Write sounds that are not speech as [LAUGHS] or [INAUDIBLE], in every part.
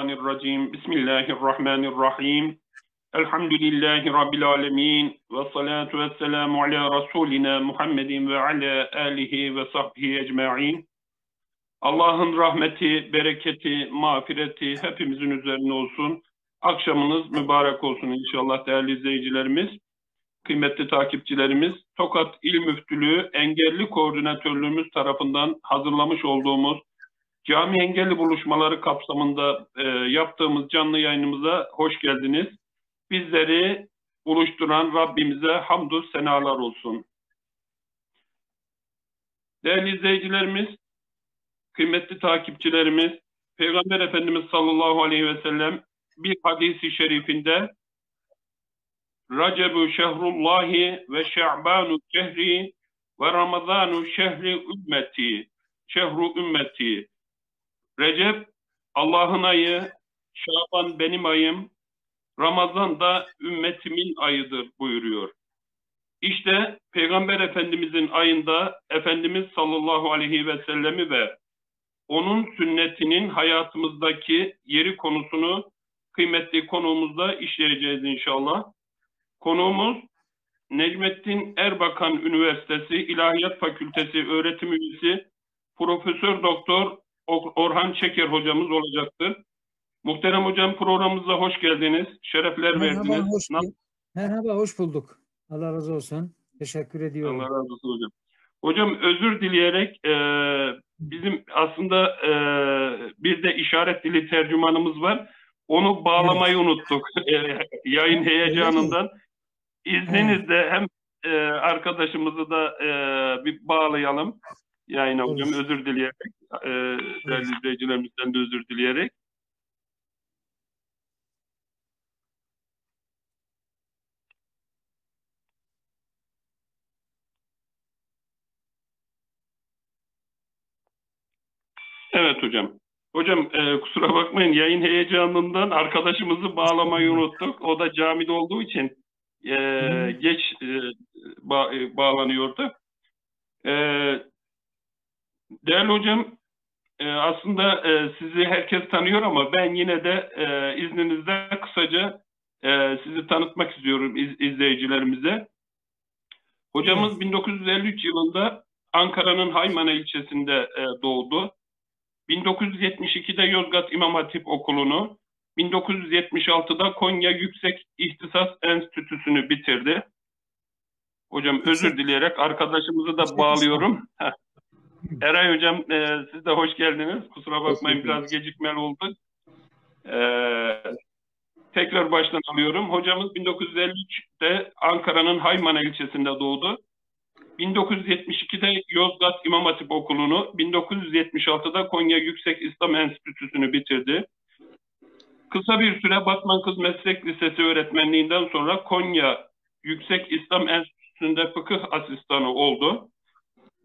Mineşşeytanirracim. Bismillahirrahmanirrahim. Elhamdülillahi Rabbil alemin. Ve salatu ve selamu ala Resulina Muhammedin ve ala alihi ve sahbihi ecma'in. Allah'ın rahmeti, bereketi, mağfireti hepimizin üzerine olsun. Akşamınız mübarek olsun inşallah değerli izleyicilerimiz, kıymetli takipçilerimiz. Tokat İl Müftülüğü Engelli Koordinatörlüğümüz tarafından hazırlamış olduğumuz Cami engelli buluşmaları kapsamında e, yaptığımız canlı yayınımıza hoş geldiniz. Bizleri buluşturan Rabbimize hamdü senalar olsun. Değerli izleyicilerimiz, kıymetli takipçilerimiz, Peygamber Efendimiz sallallahu aleyhi ve sellem bir hadisi şerifinde Racebu şehrullahi ve şe'banu şehri ve ramazanu şehri ümmeti şehru ümmeti Recep Allah'ın ayı, Şaban benim ayım, Ramazan da ümmetimin ayıdır buyuruyor. İşte Peygamber Efendimizin ayında Efendimiz sallallahu aleyhi ve sellemi ve onun sünnetinin hayatımızdaki yeri konusunu kıymetli konuğumuzda işleyeceğiz inşallah. Konuğumuz Necmettin Erbakan Üniversitesi İlahiyat Fakültesi öğretim üyesi Profesör Doktor Orhan Çeker hocamız olacaktır. Muhterem hocam programımıza hoş geldiniz. Şerefler Merhaba, verdiniz. Hoş, merhaba, hoş bulduk. Allah razı olsun. Teşekkür ediyorum. Allah razı olsun hocam. Hocam özür dileyerek e, bizim aslında e, bir de işaret dili tercümanımız var. Onu bağlamayı evet. unuttuk. E, yayın heyecanından. İzninizle hem e, arkadaşımızı da e, bir bağlayalım yayına hocam. Özür dileyerek. E, değerli izleyicilerimizden de özür dileyerek. Evet hocam. Hocam e, kusura bakmayın yayın heyecanından arkadaşımızı bağlamayı unuttuk. O da camide olduğu için e, geç e, ba, e, bağlanıyordu. E, değerli hocam e, aslında e, sizi herkes tanıyor ama ben yine de e, izninizle kısaca sizi tanıtmak istiyorum iz, izleyicilerimize. Hocamız evet. 1953 yılında Ankara'nın Haymana ilçesinde doğdu. 1972'de Yozgat İmam Hatip Okulu'nu, 1976'da Konya Yüksek İhtisas Enstitüsü'nü bitirdi. Hocam özür dileyerek arkadaşımızı da bağlıyorum. Eray Hocam e, siz de hoş geldiniz. Kusura bakmayın biraz gecikmeli oldu. E, tekrar baştan alıyorum. Hocamız 1953'te Ankara'nın Haymana ilçesinde doğdu. 1972'de Yozgat İmam Hatip Okulu'nu, 1976'da Konya Yüksek İslam Enstitüsü'nü bitirdi. Kısa bir süre Batman Kız Meslek Lisesi öğretmenliğinden sonra Konya Yüksek İslam Enstitüsü'nde fıkıh asistanı oldu.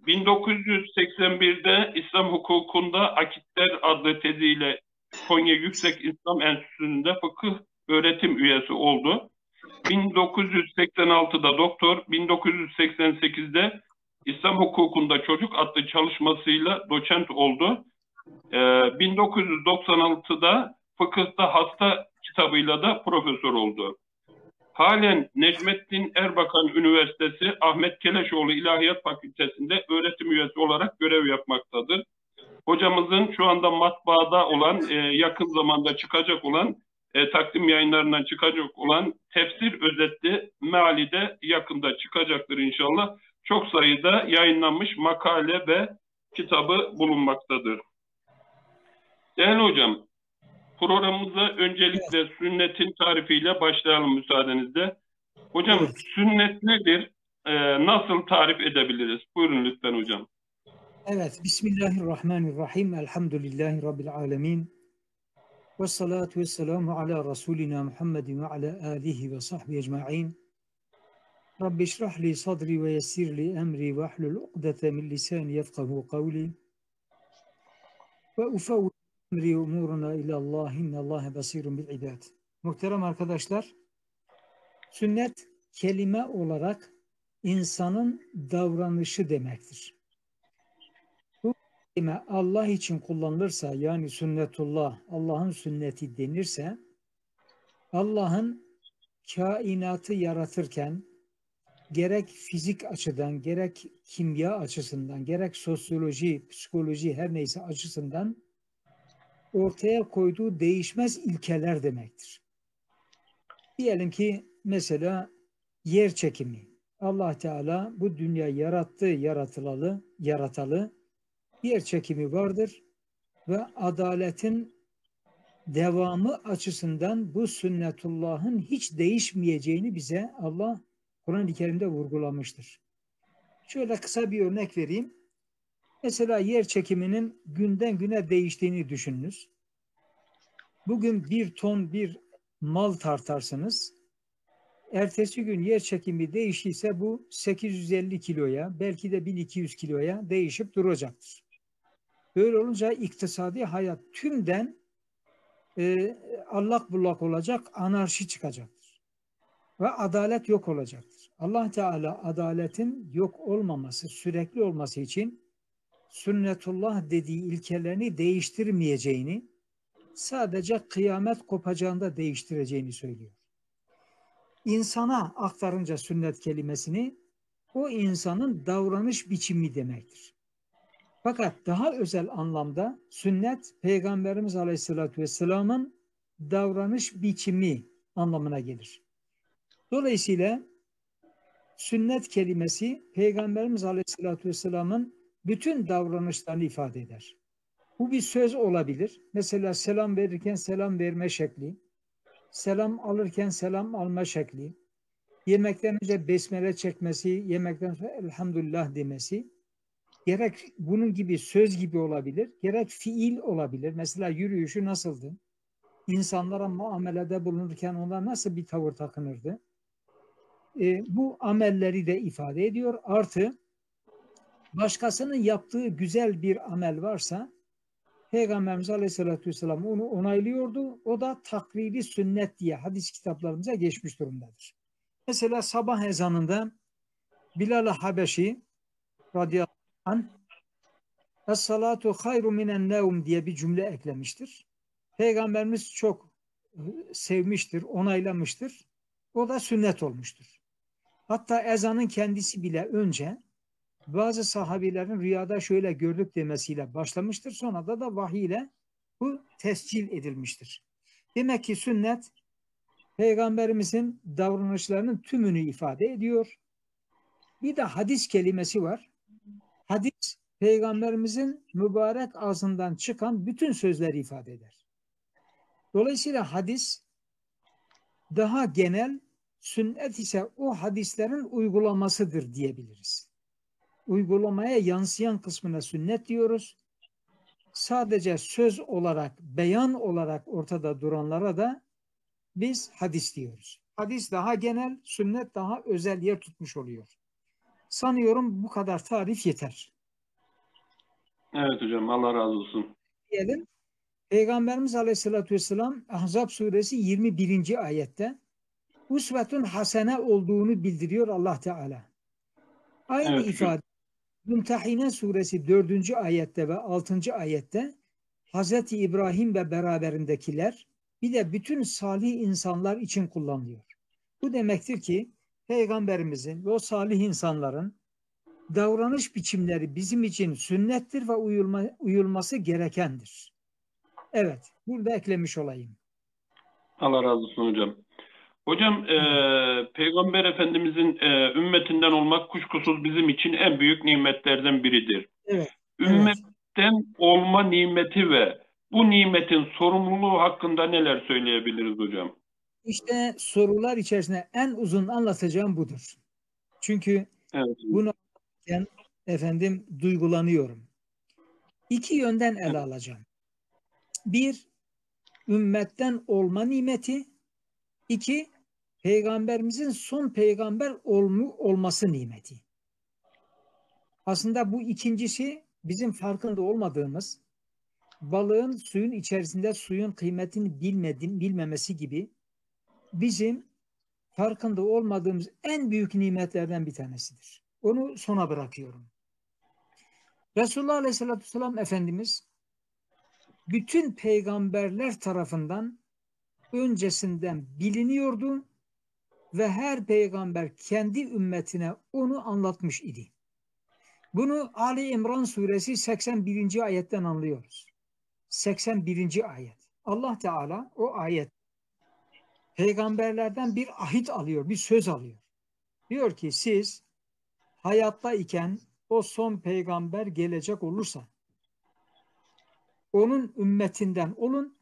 1981'de İslam hukukunda Akitler adlı teziyle Konya Yüksek İslam Enstitüsü'nde fıkıh öğretim üyesi oldu. 1986'da doktor, 1988'de İslam hukukunda çocuk adlı çalışmasıyla doçent oldu. Ee, 1996'da fıkıhta hasta kitabıyla da profesör oldu. Halen Necmettin Erbakan Üniversitesi Ahmet Keleşoğlu İlahiyat Fakültesi'nde öğretim üyesi olarak görev yapmaktadır. Hocamızın şu anda matbaada olan, e, yakın zamanda çıkacak olan, e, takdim yayınlarından çıkacak olan tefsir özetli meali de yakında çıkacaktır inşallah. Çok sayıda yayınlanmış makale ve kitabı bulunmaktadır. Değerli hocam, programımıza öncelikle sünnetin tarifiyle başlayalım müsaadenizle. Hocam evet. sünnet nedir? Ee, nasıl tarif edebiliriz? Buyurun lütfen hocam. Evet. Bismillahirrahmanirrahim. Elhamdülillahi Rabbil alemin. Ve salatu ve selamu ala Resulina Muhammedin ve ala alihi ve sahbihi ecma'in. Rabbi işrah li sadri ve yessir li emri ve ahlul uqdete min lisani yefkahu kavli. Ve ufavvu emri umuruna ilallah innallâhe basirun bil ibad. Muhterem arkadaşlar, sünnet kelime olarak insanın davranışı demektir. Bu kelime Allah için kullanılırsa yani sünnetullah, Allah'ın sünneti denirse Allah'ın kainatı yaratırken gerek fizik açıdan, gerek kimya açısından, gerek sosyoloji, psikoloji her neyse açısından ortaya koyduğu değişmez ilkeler demektir. Diyelim ki mesela yer çekimi. Allah Teala bu dünya yarattı, yaratılalı, yaratalı yer çekimi vardır ve adaletin devamı açısından bu sünnetullahın hiç değişmeyeceğini bize Allah Kur'an-ı Kerim'de vurgulamıştır. Şöyle kısa bir örnek vereyim. Mesela yer çekiminin günden güne değiştiğini düşününüz. Bugün bir ton bir mal tartarsınız. Ertesi gün yer çekimi değiştiyse bu 850 kiloya belki de 1200 kiloya değişip duracaktır. Böyle olunca iktisadi hayat tümden e, allak bullak olacak, anarşi çıkacaktır. Ve adalet yok olacaktır. Allah Teala adaletin yok olmaması, sürekli olması için sünnetullah dediği ilkelerini değiştirmeyeceğini, sadece kıyamet kopacağında değiştireceğini söylüyor. İnsana aktarınca sünnet kelimesini o insanın davranış biçimi demektir. Fakat daha özel anlamda sünnet Peygamberimiz Aleyhisselatü Vesselam'ın davranış biçimi anlamına gelir. Dolayısıyla sünnet kelimesi Peygamberimiz Aleyhisselatü Vesselam'ın bütün davranışlarını ifade eder. Bu bir söz olabilir. Mesela selam verirken selam verme şekli, selam alırken selam alma şekli, yemekten önce besmele çekmesi, yemekten sonra elhamdülillah demesi, gerek bunun gibi söz gibi olabilir, gerek fiil olabilir. Mesela yürüyüşü nasıldı? İnsanlara muamelede bulunurken ona nasıl bir tavır takınırdı? E, bu amelleri de ifade ediyor. Artı başkasının yaptığı güzel bir amel varsa Peygamberimiz Aleyhisselatü Vesselam onu onaylıyordu. O da takriri sünnet diye hadis kitaplarımıza geçmiş durumdadır. Mesela sabah ezanında Bilal-i Habeşi radıyallahu an Es-salatu hayru minen nevm diye bir cümle eklemiştir. Peygamberimiz çok e, sevmiştir, onaylamıştır. O da sünnet olmuştur. Hatta ezanın kendisi bile önce bazı sahabilerin rüyada şöyle gördük demesiyle başlamıştır. Sonra da da vahiy bu tescil edilmiştir. Demek ki sünnet peygamberimizin davranışlarının tümünü ifade ediyor. Bir de hadis kelimesi var. Hadis peygamberimizin mübarek ağzından çıkan bütün sözleri ifade eder. Dolayısıyla hadis daha genel, sünnet ise o hadislerin uygulamasıdır diyebiliriz. Uygulamaya yansıyan kısmına sünnet diyoruz. Sadece söz olarak, beyan olarak ortada duranlara da biz hadis diyoruz. Hadis daha genel, sünnet daha özel yer tutmuş oluyor. Sanıyorum bu kadar tarif yeter. Evet hocam Allah razı olsun. Diyelim. Peygamberimiz Aleyhisselatü Vesselam Ahzab suresi 21. ayette usvetun hasene olduğunu bildiriyor Allah Teala. Aynı evet, ifade Mümtehine suresi 4. ayette ve 6. ayette Hazreti İbrahim ve beraberindekiler bir de bütün salih insanlar için kullanılıyor. Bu demektir ki Peygamberimizin ve o salih insanların davranış biçimleri bizim için sünnettir ve uyulma, uyulması gerekendir. Evet, burada eklemiş olayım. Allah razı olsun hocam. Hocam, e, Peygamber Efendimizin e, ümmetinden olmak kuşkusuz bizim için en büyük nimetlerden biridir. Evet. Ümmetten evet. olma nimeti ve bu nimetin sorumluluğu hakkında neler söyleyebiliriz hocam? İşte sorular içerisinde en uzun anlatacağım budur. Çünkü evet. bunu anlatırken efendim duygulanıyorum. İki yönden ele alacağım. Bir, ümmetten olma nimeti. İki, peygamberimizin son peygamber olmu, olması nimeti. Aslında bu ikincisi bizim farkında olmadığımız balığın suyun içerisinde suyun kıymetini bilmedin, bilmemesi gibi bizim farkında olmadığımız en büyük nimetlerden bir tanesidir. Onu sona bırakıyorum. Resulullah Aleyhisselatü Vesselam Efendimiz bütün peygamberler tarafından öncesinden biliniyordu ve her peygamber kendi ümmetine onu anlatmış idi. Bunu Ali İmran suresi 81. ayetten anlıyoruz. 81. ayet. Allah Teala o ayet peygamberlerden bir ahit alıyor, bir söz alıyor. Diyor ki siz hayatta iken o son peygamber gelecek olursa onun ümmetinden olun,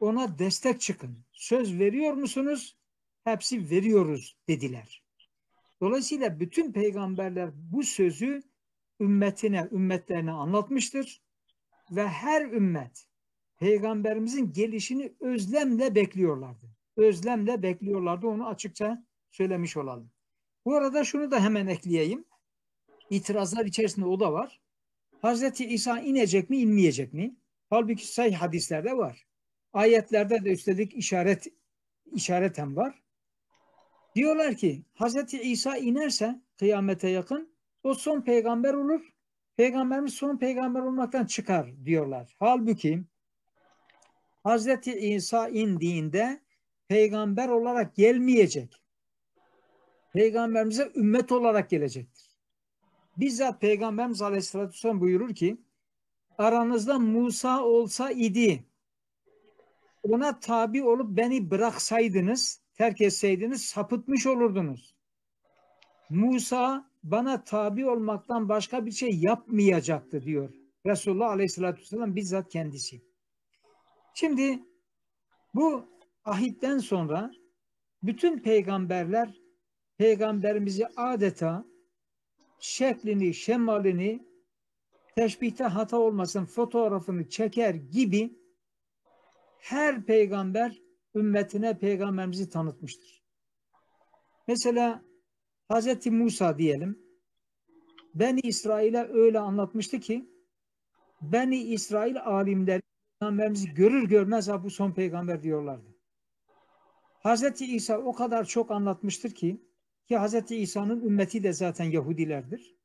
ona destek çıkın. Söz veriyor musunuz? Hepsi veriyoruz dediler. Dolayısıyla bütün peygamberler bu sözü ümmetine, ümmetlerine anlatmıştır ve her ümmet peygamberimizin gelişini özlemle bekliyorlardı. Özlemle bekliyorlardı. Onu açıkça söylemiş olalım. Bu arada şunu da hemen ekleyeyim. İtirazlar içerisinde o da var. Hazreti İsa inecek mi, inmeyecek mi? Halbuki sahih hadislerde var. Ayetlerde de üstelik işaret işareten var. Diyorlar ki Hazreti İsa inerse kıyamete yakın o son peygamber olur. Peygamberimiz son peygamber olmaktan çıkar diyorlar. Halbuki Hazreti İsa indiğinde peygamber olarak gelmeyecek. Peygamberimize ümmet olarak gelecektir. Bizzat Peygamberimiz Aleyhisselatü Vesselam buyurur ki aranızda Musa olsa idi ona tabi olup beni bıraksaydınız, terk etseydiniz sapıtmış olurdunuz. Musa bana tabi olmaktan başka bir şey yapmayacaktı diyor. Resulullah Aleyhisselatü Vesselam bizzat kendisi. Şimdi bu ahitten sonra bütün peygamberler peygamberimizi adeta şeklini, şemalini teşbihte hata olmasın fotoğrafını çeker gibi her peygamber ümmetine peygamberimizi tanıtmıştır. Mesela Hazreti Musa diyelim. Beni İsrail'e öyle anlatmıştı ki Beni İsrail alimleri peygamberimizi görür görmez bu son peygamber diyorlardı. Hazreti İsa o kadar çok anlatmıştır ki ki Hazreti İsa'nın ümmeti de zaten Yahudilerdir.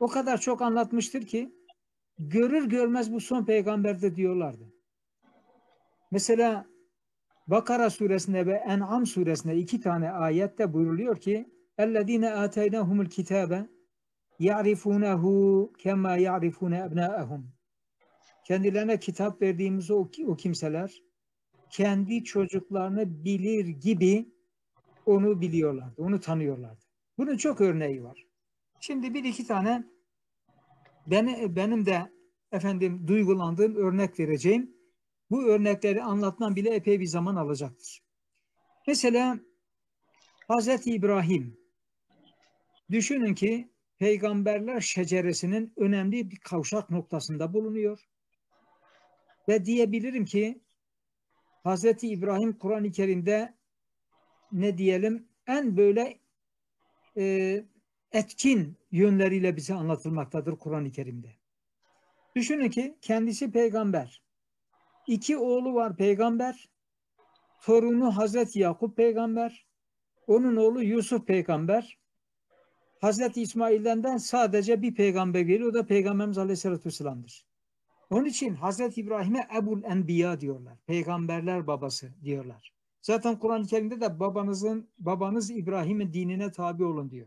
O kadar çok anlatmıştır ki görür görmez bu son peygamberdir diyorlardı. Mesela Bakara suresinde ve En'am suresinde iki tane ayette buyruluyor ki اَلَّذ۪ينَ آتَيْنَهُمُ الْكِتَابَ يَعْرِفُونَهُ كَمَّا يَعْرِفُونَ اَبْنَاءَهُمْ Kendilerine kitap verdiğimiz o, o kimseler kendi çocuklarını bilir gibi onu biliyorlardı, onu tanıyorlardı. Bunun çok örneği var. Şimdi bir iki tane beni, benim de efendim duygulandığım örnek vereceğim. Bu örnekleri anlatmam bile epey bir zaman alacaktır. Mesela Hazreti İbrahim düşünün ki peygamberler şeceresinin önemli bir kavşak noktasında bulunuyor. Ve diyebilirim ki Hazreti İbrahim Kur'an-ı Kerim'de ne diyelim en böyle e, etkin yönleriyle bize anlatılmaktadır Kur'an-ı Kerim'de. Düşünün ki kendisi peygamber. İki oğlu var peygamber. Torunu Hazreti Yakup peygamber. Onun oğlu Yusuf peygamber. Hazreti İsmail'den de sadece bir peygamber geliyor. O da Peygamberimiz Aleyhisselatü Vesselam'dır. Onun için Hazreti İbrahim'e Ebul Enbiya diyorlar. Peygamberler babası diyorlar. Zaten Kur'an-ı Kerim'de de babanızın babanız İbrahim'in dinine tabi olun diyor.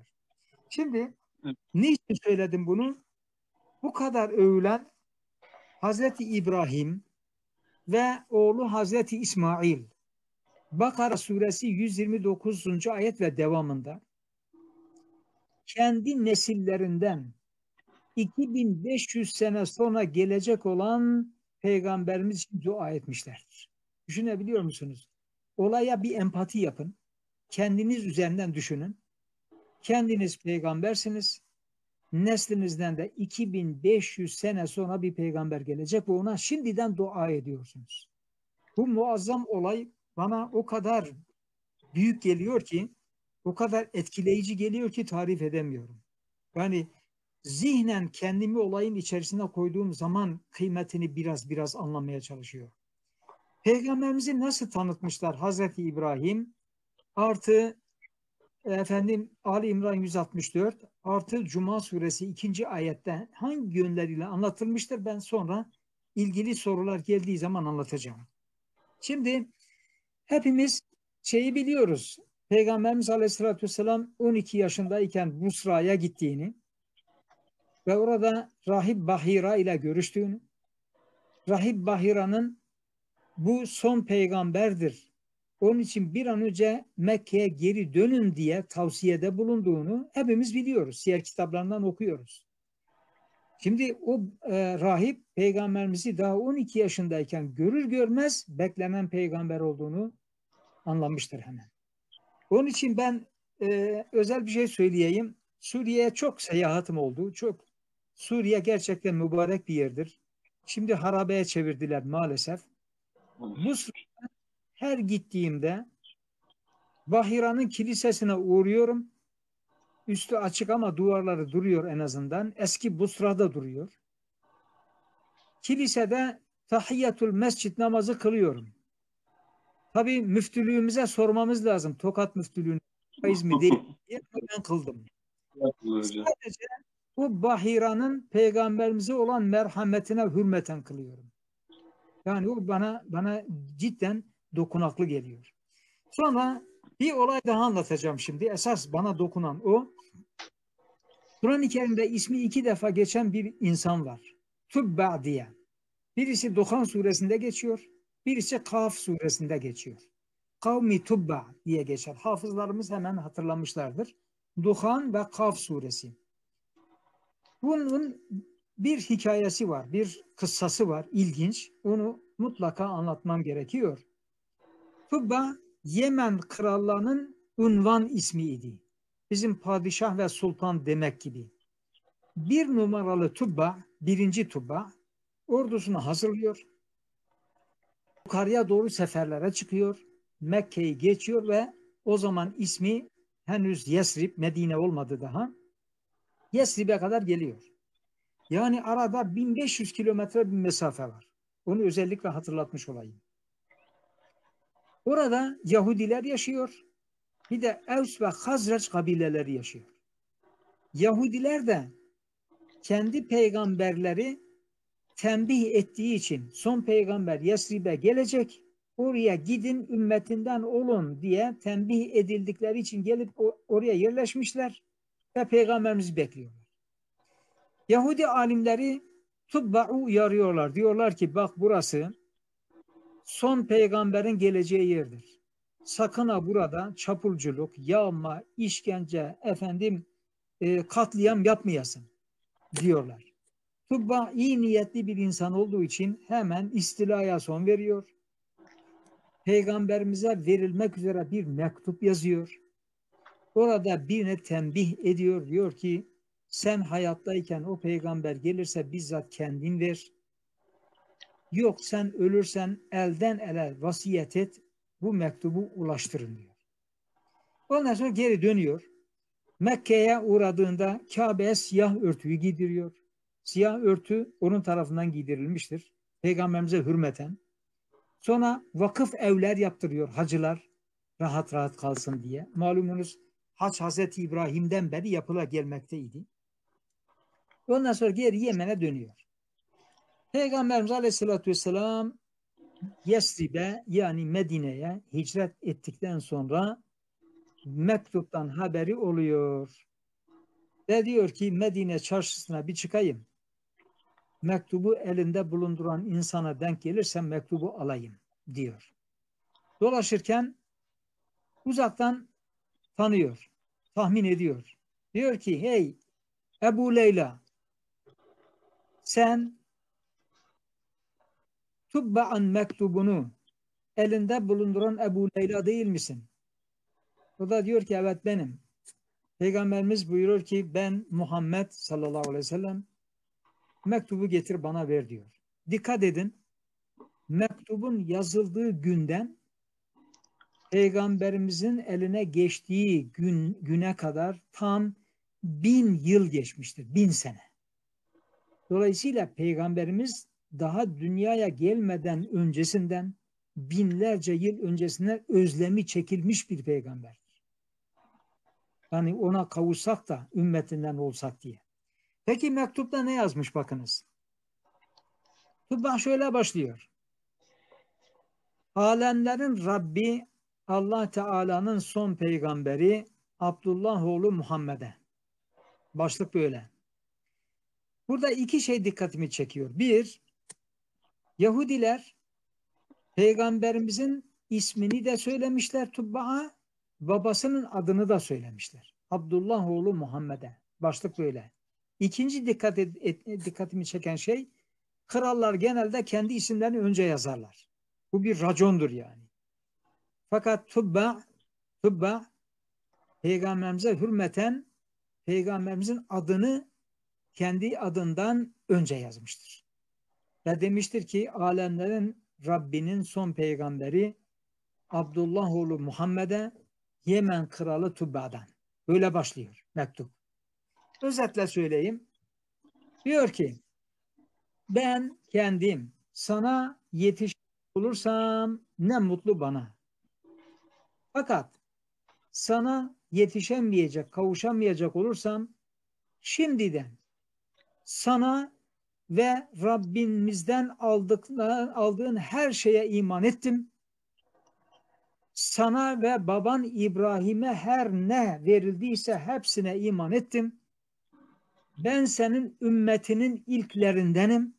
Şimdi evet. niçin söyledim bunu? Bu kadar övülen Hazreti İbrahim ve oğlu Hazreti İsmail Bakara suresi 129. ayet ve devamında kendi nesillerinden 2500 sene sonra gelecek olan peygamberimiz için dua etmişlerdir. Düşünebiliyor musunuz? Olaya bir empati yapın. Kendiniz üzerinden düşünün. Kendiniz peygambersiniz. Neslinizden de 2500 sene sonra bir peygamber gelecek ve ona şimdiden dua ediyorsunuz. Bu muazzam olay bana o kadar büyük geliyor ki, o kadar etkileyici geliyor ki tarif edemiyorum. Yani zihnen kendimi olayın içerisine koyduğum zaman kıymetini biraz biraz anlamaya çalışıyor. Peygamberimizi nasıl tanıtmışlar Hazreti İbrahim artı efendim Ali İmran 164 artı Cuma suresi ikinci ayette hangi yönleriyle anlatılmıştır ben sonra ilgili sorular geldiği zaman anlatacağım. Şimdi hepimiz şeyi biliyoruz. Peygamberimiz Aleyhisselatü Vesselam 12 yaşındayken Busra'ya gittiğini ve orada Rahip Bahira ile görüştüğünü, Rahip Bahira'nın bu son peygamberdir. Onun için bir an önce Mekke'ye geri dönün diye tavsiyede bulunduğunu hepimiz biliyoruz. Siyer kitaplarından okuyoruz. Şimdi o e, rahip peygamberimizi daha 12 yaşındayken görür görmez beklenen peygamber olduğunu anlamıştır hemen. Onun için ben e, özel bir şey söyleyeyim. Suriye'ye çok seyahatim oldu. Çok Suriye gerçekten mübarek bir yerdir. Şimdi harabeye çevirdiler maalesef. Bu her gittiğimde Bahira'nın kilisesine uğruyorum. Üstü açık ama duvarları duruyor en azından. Eski Busra'da duruyor. Kilisede tahiyyatul mescit namazı kılıyorum. Tabi müftülüğümüze sormamız lazım. Tokat müftülüğünü faiz mi değil diye ben kıldım. Sadece bu Bahira'nın peygamberimize olan merhametine hürmeten kılıyorum. Yani o bana bana cidden dokunaklı geliyor. Sonra bir olay daha anlatacağım şimdi. Esas bana dokunan o. Kur'an-ı Kerim'de ismi iki defa geçen bir insan var. Tubba diye. Birisi Duhan suresinde geçiyor. Birisi Kaf suresinde geçiyor. Kavmi Tubba diye geçer. Hafızlarımız hemen hatırlamışlardır. Duhan ve Kaf suresi. Bunun bir hikayesi var, bir kıssası var, ilginç. Onu mutlaka anlatmam gerekiyor. Tubba Yemen krallığının unvan ismiydi. Bizim padişah ve sultan demek gibi. Bir numaralı Tubba, birinci Tubba ordusunu hazırlıyor. Yukarıya doğru seferlere çıkıyor. Mekke'yi geçiyor ve o zaman ismi henüz Yesrib, Medine olmadı daha. Yesrib'e kadar geliyor. Yani arada 1500 kilometre bir mesafe var. Onu özellikle hatırlatmış olayım. Orada Yahudiler yaşıyor. Bir de Evs ve Hazreç kabileleri yaşıyor. Yahudiler de kendi peygamberleri tembih ettiği için son peygamber Yesrib'e gelecek oraya gidin ümmetinden olun diye tembih edildikleri için gelip oraya yerleşmişler ve peygamberimizi bekliyorlar. Yahudi alimleri tubba'u uyarıyorlar. Diyorlar ki bak burası son peygamberin geleceği yerdir. Sakın ha burada çapulculuk, yağma, işkence, efendim e, katliam yapmayasın diyorlar. Tubba iyi niyetli bir insan olduğu için hemen istilaya son veriyor. Peygamberimize verilmek üzere bir mektup yazıyor. Orada birine tembih ediyor. Diyor ki sen hayattayken o peygamber gelirse bizzat kendin ver. Yok sen ölürsen elden ele vasiyet et. Bu mektubu ulaştırın diyor. Ondan sonra geri dönüyor. Mekke'ye uğradığında Kabe'ye siyah örtüyü giydiriyor. Siyah örtü onun tarafından giydirilmiştir. Peygamberimize hürmeten. Sonra vakıf evler yaptırıyor hacılar rahat rahat kalsın diye. Malumunuz hac Hazreti İbrahim'den beri yapıla gelmekteydi. Ondan sonra geri Yemen'e dönüyor. Peygamberimiz Aleyhisselatü Vesselam Yesrib'e yani Medine'ye hicret ettikten sonra mektuptan haberi oluyor. Ve diyor ki Medine çarşısına bir çıkayım. Mektubu elinde bulunduran insana denk gelirsem mektubu alayım diyor. Dolaşırken uzaktan tanıyor, tahmin ediyor. Diyor ki hey Ebu Leyla sen Tubba'an mektubunu elinde bulunduran Ebu Leyla değil misin? O da diyor ki evet benim. Peygamberimiz buyurur ki ben Muhammed sallallahu aleyhi ve sellem mektubu getir bana ver diyor. Dikkat edin. Mektubun yazıldığı günden Peygamberimizin eline geçtiği gün güne kadar tam bin yıl geçmiştir. Bin sene. Dolayısıyla Peygamberimiz daha dünyaya gelmeden öncesinden binlerce yıl öncesinden özlemi çekilmiş bir peygamberdir. Yani ona kavuşsak da ümmetinden olsak diye. Peki mektupta ne yazmış bakınız. Tubba şöyle başlıyor. Alemlerin Rabbi Allah Teala'nın son peygamberi Abdullah oğlu Muhammed'e. Başlık böyle. Burada iki şey dikkatimi çekiyor. Bir, Yahudiler peygamberimizin ismini de söylemişler Tubba'a, babasının adını da söylemişler. Abdullah oğlu Muhammed'e. Başlık böyle. İkinci dikkat et, et, dikkatimi çeken şey krallar genelde kendi isimlerini önce yazarlar. Bu bir racondur yani. Fakat Tubba Tubba peygamberimize hürmeten peygamberimizin adını kendi adından önce yazmıştır. Ve demiştir ki alemlerin Rabbinin son peygamberi Abdullah oğlu Muhammed'e Yemen kralı Tubba'dan. Böyle başlıyor mektup. Özetle söyleyeyim. Diyor ki ben kendim sana yetiş olursam ne mutlu bana. Fakat sana yetişemeyecek, kavuşamayacak olursam şimdiden sana ve Rabbimizden aldıkla, aldığın her şeye iman ettim. Sana ve baban İbrahim'e her ne verildiyse hepsine iman ettim. Ben senin ümmetinin ilklerindenim.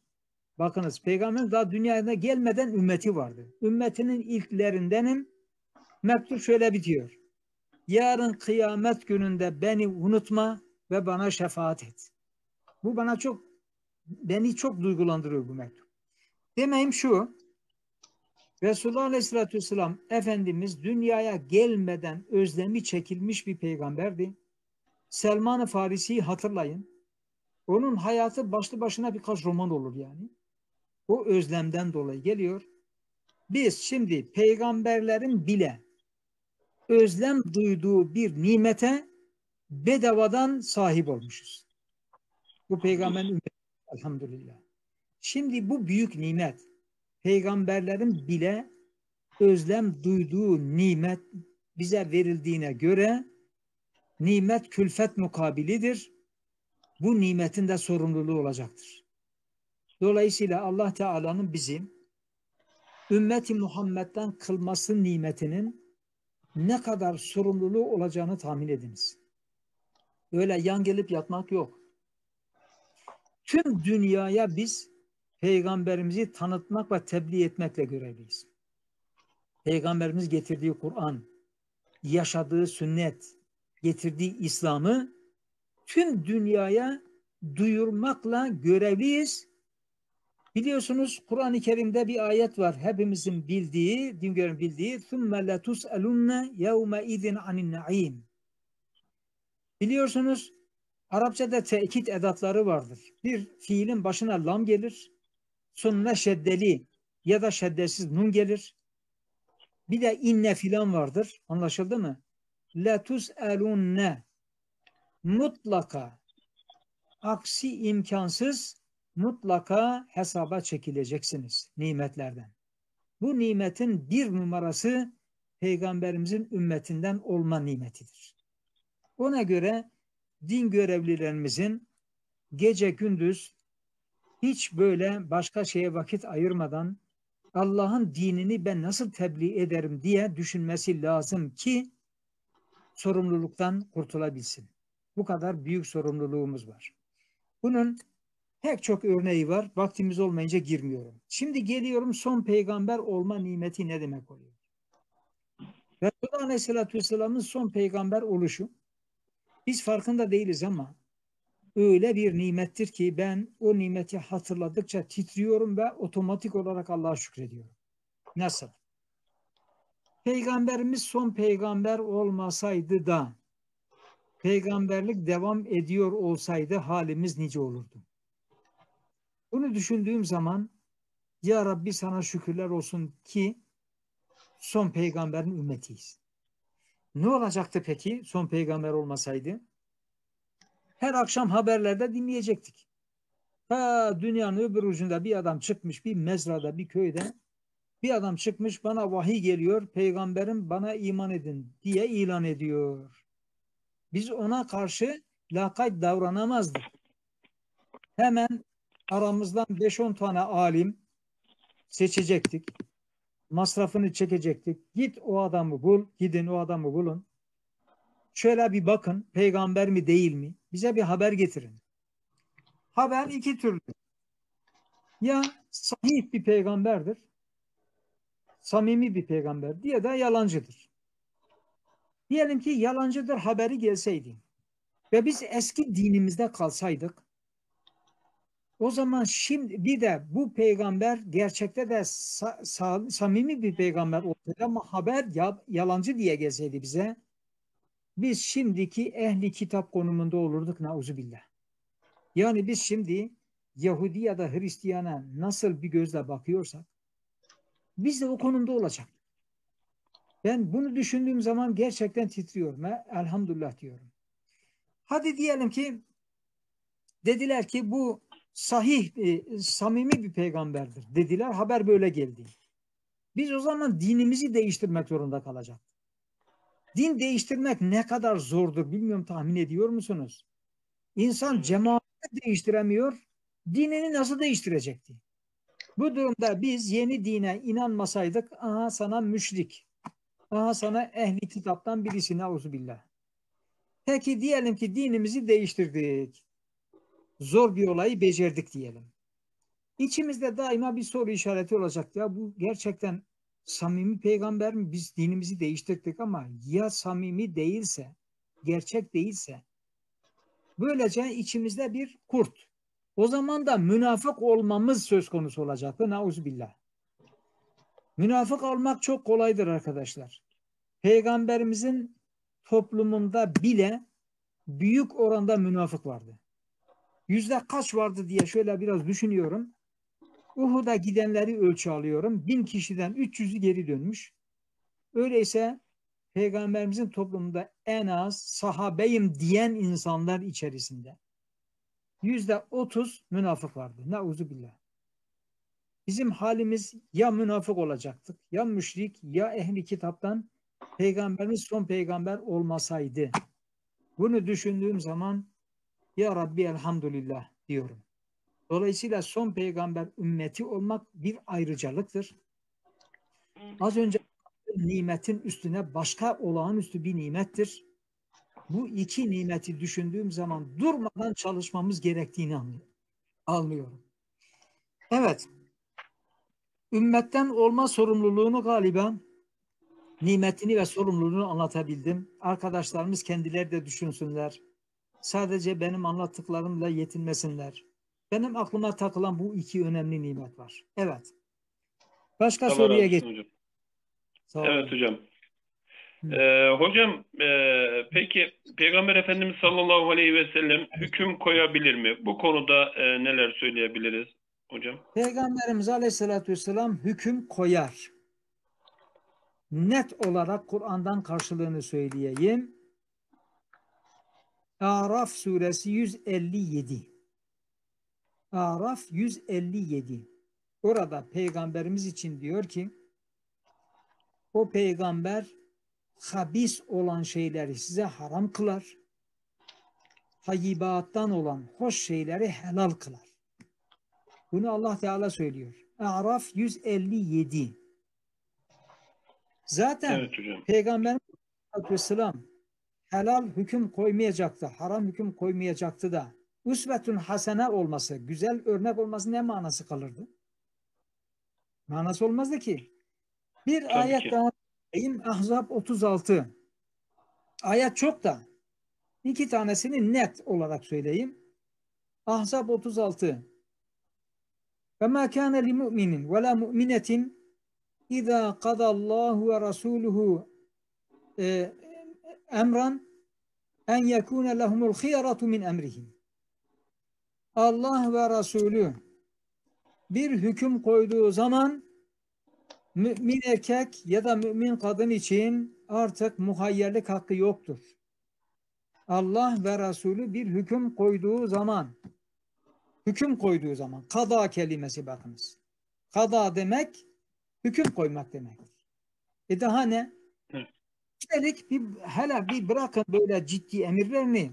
Bakınız peygamber daha dünyaya gelmeden ümmeti vardı. Ümmetinin ilklerindenim. Mektup şöyle bitiyor. Yarın kıyamet gününde beni unutma ve bana şefaat et. Bu bana çok beni çok duygulandırıyor bu mektup. Demeyim şu. Resulullah Aleyhisselatü Vesselam Efendimiz dünyaya gelmeden özlemi çekilmiş bir peygamberdi. Selman-ı Farisi'yi hatırlayın. Onun hayatı başlı başına birkaç roman olur yani. O özlemden dolayı geliyor. Biz şimdi peygamberlerin bile özlem duyduğu bir nimete bedavadan sahip olmuşuz. Bu peygamberin elhamdülillah. Şimdi bu büyük nimet peygamberlerin bile özlem duyduğu nimet bize verildiğine göre nimet külfet mukabilidir. Bu nimetin de sorumluluğu olacaktır. Dolayısıyla Allah Teala'nın bizi ümmeti Muhammed'den kılması nimetinin ne kadar sorumluluğu olacağını tahmin ediniz. Öyle yan gelip yatmak yok Tüm dünyaya biz peygamberimizi tanıtmak ve tebliğ etmekle görevliyiz. Peygamberimiz getirdiği Kur'an, yaşadığı sünnet, getirdiği İslam'ı tüm dünyaya duyurmakla görevliyiz. Biliyorsunuz Kur'an-ı Kerim'de bir ayet var. Hepimizin bildiği, Dingör'ün bildiği ثُمَّ لَتُسْأَلُنَّ يَوْمَ اِذٍ عَنِ النَّعِيمِ Biliyorsunuz Arapçada tekit edatları vardır. Bir fiilin başına lam gelir, sonuna şeddeli ya da şeddesiz nun gelir. Bir de inne filan vardır. Anlaşıldı mı? Letus elunne mutlaka aksi imkansız mutlaka hesaba çekileceksiniz nimetlerden. Bu nimetin bir numarası peygamberimizin ümmetinden olma nimetidir. Ona göre din görevlilerimizin gece gündüz hiç böyle başka şeye vakit ayırmadan Allah'ın dinini ben nasıl tebliğ ederim diye düşünmesi lazım ki sorumluluktan kurtulabilsin. Bu kadar büyük sorumluluğumuz var. Bunun pek çok örneği var. Vaktimiz olmayınca girmiyorum. Şimdi geliyorum son peygamber olma nimeti ne demek oluyor? Resulullah Aleyhisselatü Vesselam'ın son peygamber oluşu biz farkında değiliz ama öyle bir nimettir ki ben o nimeti hatırladıkça titriyorum ve otomatik olarak Allah'a şükrediyorum. Nasıl? Peygamberimiz son peygamber olmasaydı da peygamberlik devam ediyor olsaydı halimiz nice olurdu. Bunu düşündüğüm zaman ya Rabbi sana şükürler olsun ki son peygamberin ümmetiyiz. Ne olacaktı peki son peygamber olmasaydı? Her akşam haberlerde dinleyecektik. Ha dünyanın öbür ucunda bir adam çıkmış bir mezrada bir köyde bir adam çıkmış bana vahiy geliyor peygamberim bana iman edin diye ilan ediyor. biz ona karşı lakayt davranamazdık. Hemen aramızdan 5-10 tane alim seçecektik. Masrafını çekecektik. Git o adamı bul, gidin o adamı bulun. Şöyle bir bakın, peygamber mi değil mi? Bize bir haber getirin. Haber iki türlü. Ya sahih bir peygamberdir, samimi bir peygamber diye de yalancıdır. Diyelim ki yalancıdır haberi gelseydi ve biz eski dinimizde kalsaydık o zaman şimdi bir de bu peygamber gerçekte de sa, sa, samimi bir peygamber olsaydı ama haber ya, yalancı diye gelseydi bize biz şimdiki ehli kitap konumunda olurduk nauzubillah. Yani biz şimdi Yahudi ya da Hristiyana nasıl bir gözle bakıyorsak biz de o konumda olacak. Ben bunu düşündüğüm zaman gerçekten titriyorum. He? Elhamdülillah diyorum. Hadi diyelim ki dediler ki bu sahih, e, samimi bir peygamberdir dediler. Haber böyle geldi. Biz o zaman dinimizi değiştirmek zorunda kalacak. Din değiştirmek ne kadar zordur bilmiyorum tahmin ediyor musunuz? İnsan cemaati değiştiremiyor, dinini nasıl değiştirecekti? Bu durumda biz yeni dine inanmasaydık aha sana müşrik, aha sana ehli kitaptan birisine billah. Peki diyelim ki dinimizi değiştirdik. Zor bir olayı becerdik diyelim. İçimizde daima bir soru işareti olacak. Ya bu gerçekten samimi peygamber mi? Biz dinimizi değiştirdik ama ya samimi değilse, gerçek değilse böylece içimizde bir kurt. O zaman da münafık olmamız söz konusu olacaktı. Nauzubillah. Münafık olmak çok kolaydır arkadaşlar. Peygamberimizin toplumunda bile büyük oranda münafık vardı. Yüzde kaç vardı diye şöyle biraz düşünüyorum. Uhud'a gidenleri ölçü alıyorum. Bin kişiden 300'ü geri dönmüş. Öyleyse Peygamberimizin toplumunda en az sahabeyim diyen insanlar içerisinde yüzde otuz münafık vardı. Nauzu billah. Bizim halimiz ya münafık olacaktık, ya müşrik, ya ehli kitaptan peygamberimiz son peygamber olmasaydı. Bunu düşündüğüm zaman ya Rabbi elhamdülillah diyorum. Dolayısıyla son peygamber ümmeti olmak bir ayrıcalıktır. Az önce nimetin üstüne başka olağanüstü bir nimettir. Bu iki nimeti düşündüğüm zaman durmadan çalışmamız gerektiğini anlıyorum. Evet. Ümmetten olma sorumluluğunu galiba nimetini ve sorumluluğunu anlatabildim. Arkadaşlarımız kendileri de düşünsünler. Sadece benim anlattıklarımla yetinmesinler. Benim aklıma takılan bu iki önemli nimet var. Evet. Başka Allah soruya geç. Evet hocam. Ee, hocam e, peki Peygamber Efendimiz sallallahu aleyhi ve sellem hüküm koyabilir mi? Bu konuda e, neler söyleyebiliriz hocam? Peygamberimiz aleyhissalatü vesselam hüküm koyar. Net olarak Kur'an'dan karşılığını söyleyeyim. Araf suresi 157. Araf 157. Orada peygamberimiz için diyor ki o peygamber habis olan şeyleri size haram kılar. Hayyibattan olan hoş şeyleri helal kılar. Bunu Allah Teala söylüyor. Araf 157. Zaten evet hocam. Peygamber Aleyhisselam helal hüküm koymayacaktı, haram hüküm koymayacaktı da usvetun hasene olması, güzel örnek olması ne manası kalırdı? Manası olmazdı ki. Bir Tabii ayet ki. daha söyleyeyim. Ahzab 36. Ayet çok da. İki tanesini net olarak söyleyeyim. Ahzab 36. Ve ma kana li mu'minin ve la mu'minetin İza kadallahu ve rasuluhu e, emran en yekune lehumul khiyaratu min emrihim. Allah ve Resulü bir hüküm koyduğu zaman mümin erkek ya da mümin kadın için artık muhayyerlik hakkı yoktur. Allah ve Resulü bir hüküm koyduğu zaman hüküm koyduğu zaman kada kelimesi bakınız. Kada demek hüküm koymak demektir. E daha ne? Üstelik bir, hele bir bırakın böyle ciddi emirlerini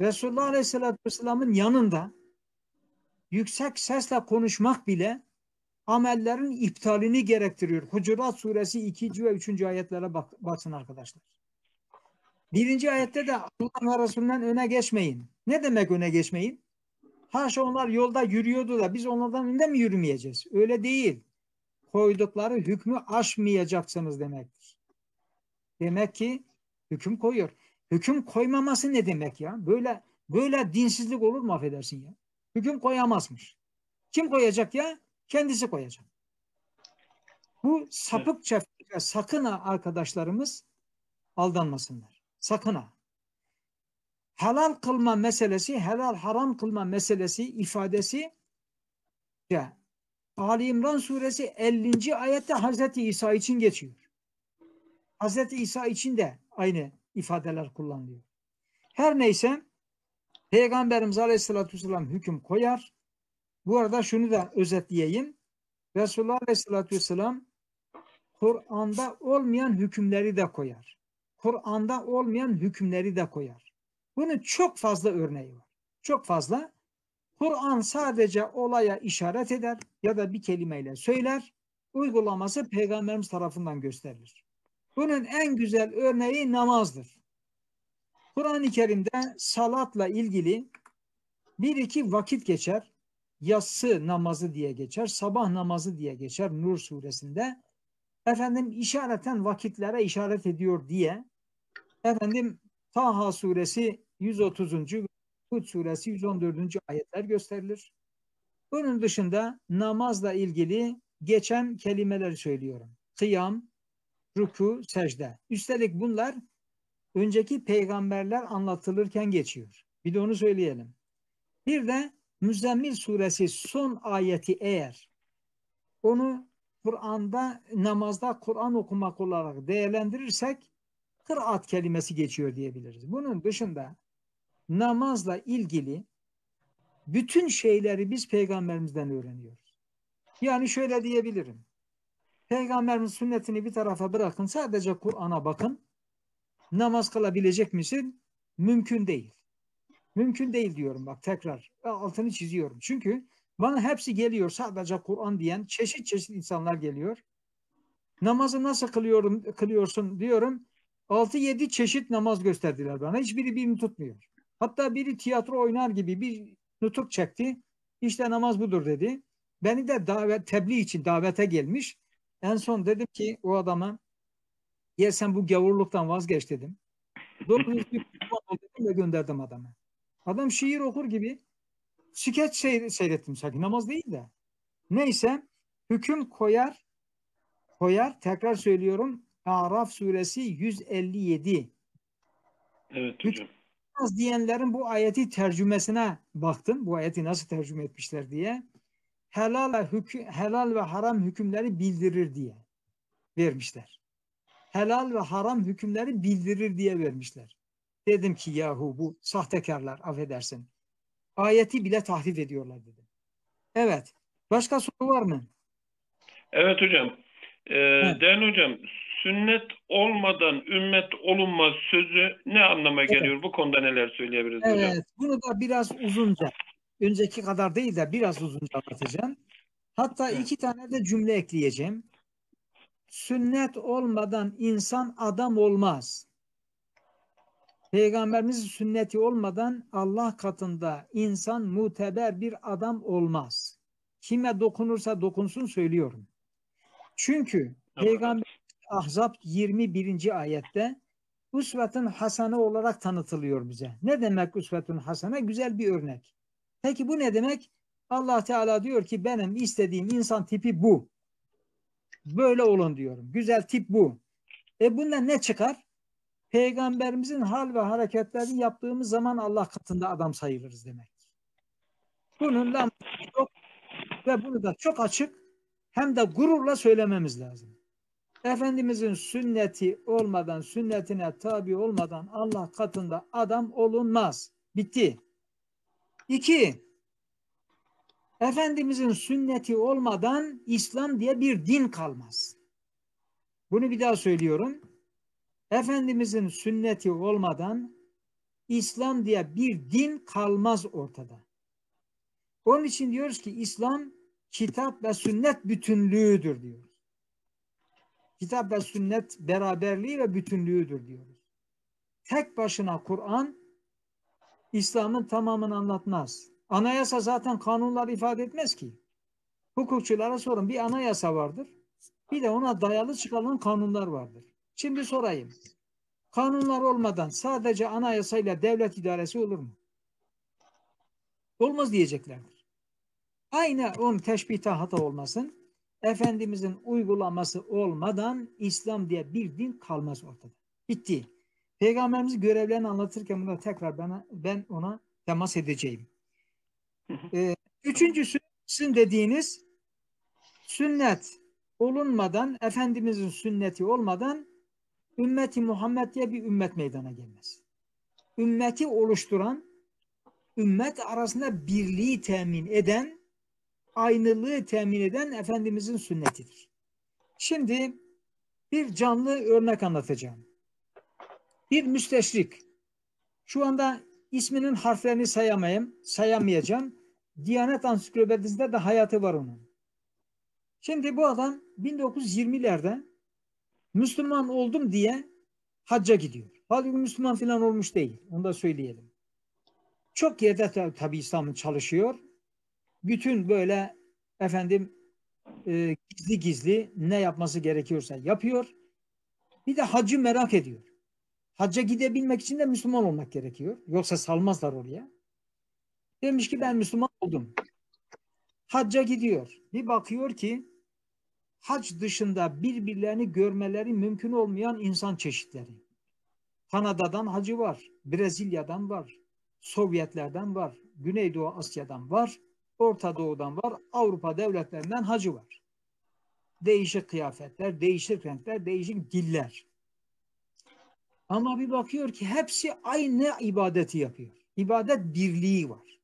Resulullah Aleyhisselatü Vesselam'ın yanında yüksek sesle konuşmak bile amellerin iptalini gerektiriyor. Hucurat suresi 2. ve 3. ayetlere bak, baksın arkadaşlar. Birinci ayette de Allah ve öne geçmeyin. Ne demek öne geçmeyin? Haşa onlar yolda yürüyordu da biz onlardan önde mi yürümeyeceğiz? Öyle değil. Koydukları hükmü aşmayacaksınız demektir. Demek ki hüküm koyuyor. Hüküm koymaması ne demek ya? Böyle böyle dinsizlik olur mu affedersin ya? Hüküm koyamazmış. Kim koyacak ya? Kendisi koyacak. Bu sapıkça evet. sakın ha arkadaşlarımız aldanmasınlar. Sakın ha. Helal kılma meselesi, helal haram kılma meselesi ifadesi ya Ali İmran suresi 50. ayette Hazreti İsa için geçiyor. Hazreti İsa için de aynı ifadeler kullanılıyor. Her neyse Peygamberimiz Aleyhisselatü Vesselam hüküm koyar. Bu arada şunu da özetleyeyim. Resulullah Aleyhisselatü Vesselam Kur'an'da olmayan hükümleri de koyar. Kur'an'da olmayan hükümleri de koyar. Bunun çok fazla örneği var. Çok fazla. Kur'an sadece olaya işaret eder ya da bir kelimeyle söyler. Uygulaması peygamberimiz tarafından gösterilir. Bunun en güzel örneği namazdır. Kur'an-ı Kerim'de salatla ilgili bir iki vakit geçer. Yatsı namazı diye geçer, sabah namazı diye geçer Nur suresinde. Efendim işareten vakitlere işaret ediyor diye efendim Taha suresi 130. Hud suresi 114. ayetler gösterilir. Bunun dışında namazla ilgili geçen kelimeler söylüyorum. Kıyam, ruku, secde. Üstelik bunlar önceki peygamberler anlatılırken geçiyor. Bir de onu söyleyelim. Bir de Müzzemmil suresi son ayeti eğer onu Kur'an'da namazda Kur'an okumak olarak değerlendirirsek kıraat kelimesi geçiyor diyebiliriz. Bunun dışında namazla ilgili bütün şeyleri biz peygamberimizden öğreniyoruz. Yani şöyle diyebilirim. Peygamberimiz sünnetini bir tarafa bırakın. Sadece Kur'an'a bakın. Namaz kılabilecek misin? Mümkün değil. Mümkün değil diyorum bak tekrar. Altını çiziyorum. Çünkü bana hepsi geliyor sadece Kur'an diyen çeşit çeşit insanlar geliyor. Namazı nasıl kılıyorum, kılıyorsun diyorum. 6-7 çeşit namaz gösterdiler bana. Hiçbiri birini tutmuyor. Hatta biri tiyatro oynar gibi bir nutuk çekti. İşte namaz budur dedi. Beni de davet, tebliğ için davete gelmiş. En son dedim ki o adama ya sen bu gavurluktan vazgeç dedim. Doğru bir [LAUGHS] ve gönderdim adamı. Adam şiir okur gibi skeç seyrettim sanki namaz değil de. Neyse hüküm koyar koyar tekrar söylüyorum Araf suresi 157. Evet hocam. Diyenlerin bu ayeti tercümesine baktım. Bu ayeti nasıl tercüme etmişler diye helal, hükü, helal ve haram hükümleri bildirir diye vermişler. Helal ve haram hükümleri bildirir diye vermişler. Dedim ki yahu bu sahtekarlar affedersin. Ayeti bile tahrif ediyorlar dedim. Evet. Başka soru var mı? Evet hocam. Ee, değerli hocam sünnet olmadan ümmet olunmaz sözü ne anlama geliyor? Evet. Bu konuda neler söyleyebiliriz evet, hocam? Evet. Bunu da biraz uzunca önceki kadar değil de biraz uzun anlatacağım. Hatta iki tane de cümle ekleyeceğim. Sünnet olmadan insan adam olmaz. Peygamberimizin sünneti olmadan Allah katında insan muteber bir adam olmaz. Kime dokunursa dokunsun söylüyorum. Çünkü Peygamber Ahzab 21. ayette usvetun hasane olarak tanıtılıyor bize. Ne demek usvetun hasane? Güzel bir örnek. Peki bu ne demek? Allah Teala diyor ki benim istediğim insan tipi bu. Böyle olun diyorum. Güzel tip bu. E bundan ne çıkar? Peygamberimizin hal ve hareketlerini yaptığımız zaman Allah katında adam sayılırız demek. Bunun da yok ve bunu da çok açık hem de gururla söylememiz lazım. Efendimizin sünneti olmadan, sünnetine tabi olmadan Allah katında adam olunmaz. Bitti. İki, Efendimizin sünneti olmadan İslam diye bir din kalmaz. Bunu bir daha söylüyorum. Efendimizin sünneti olmadan İslam diye bir din kalmaz ortada. Onun için diyoruz ki İslam kitap ve sünnet bütünlüğüdür diyoruz. Kitap ve sünnet beraberliği ve bütünlüğüdür diyoruz. Tek başına Kur'an İslam'ın tamamını anlatmaz. Anayasa zaten kanunlar ifade etmez ki. Hukukçulara sorun bir anayasa vardır. Bir de ona dayalı çıkarılan kanunlar vardır. Şimdi sorayım. Kanunlar olmadan sadece anayasayla devlet idaresi olur mu? Olmaz diyeceklerdir. Aynı onun teşbihte hata olmasın. Efendimizin uygulaması olmadan İslam diye bir din kalmaz ortada. Bitti. Peygamberimiz görevlerini anlatırken buna tekrar bana, ben ona temas edeceğim. Ee, üçüncüsü sizin dediğiniz sünnet olunmadan, Efendimizin sünneti olmadan ümmeti Muhammed diye bir ümmet meydana gelmez. Ümmeti oluşturan, ümmet arasında birliği temin eden, aynılığı temin eden Efendimizin sünnetidir. Şimdi bir canlı örnek anlatacağım. Bir müsteşrik. Şu anda isminin harflerini sayamayayım, sayamayacağım. Diyanet Ansiklopedisinde de hayatı var onun. Şimdi bu adam 1920'lerde Müslüman oldum diye hacca gidiyor. Halbuki Müslüman falan olmuş değil. Onu da söyleyelim. Çok yerde tabi İslam'ın çalışıyor. Bütün böyle efendim e, gizli gizli ne yapması gerekiyorsa yapıyor. Bir de hacı merak ediyor. Hacca gidebilmek için de Müslüman olmak gerekiyor. Yoksa salmazlar oraya. Demiş ki ben Müslüman oldum. Hacca gidiyor. Bir bakıyor ki hac dışında birbirlerini görmeleri mümkün olmayan insan çeşitleri. Kanada'dan hacı var, Brezilya'dan var, Sovyetlerden var, Güneydoğu Asya'dan var, Orta Doğu'dan var, Avrupa devletlerinden hacı var. Değişik kıyafetler, değişik renkler, değişik diller. Ama bir bakıyor ki hepsi aynı ibadeti yapıyor. İbadet birliği var.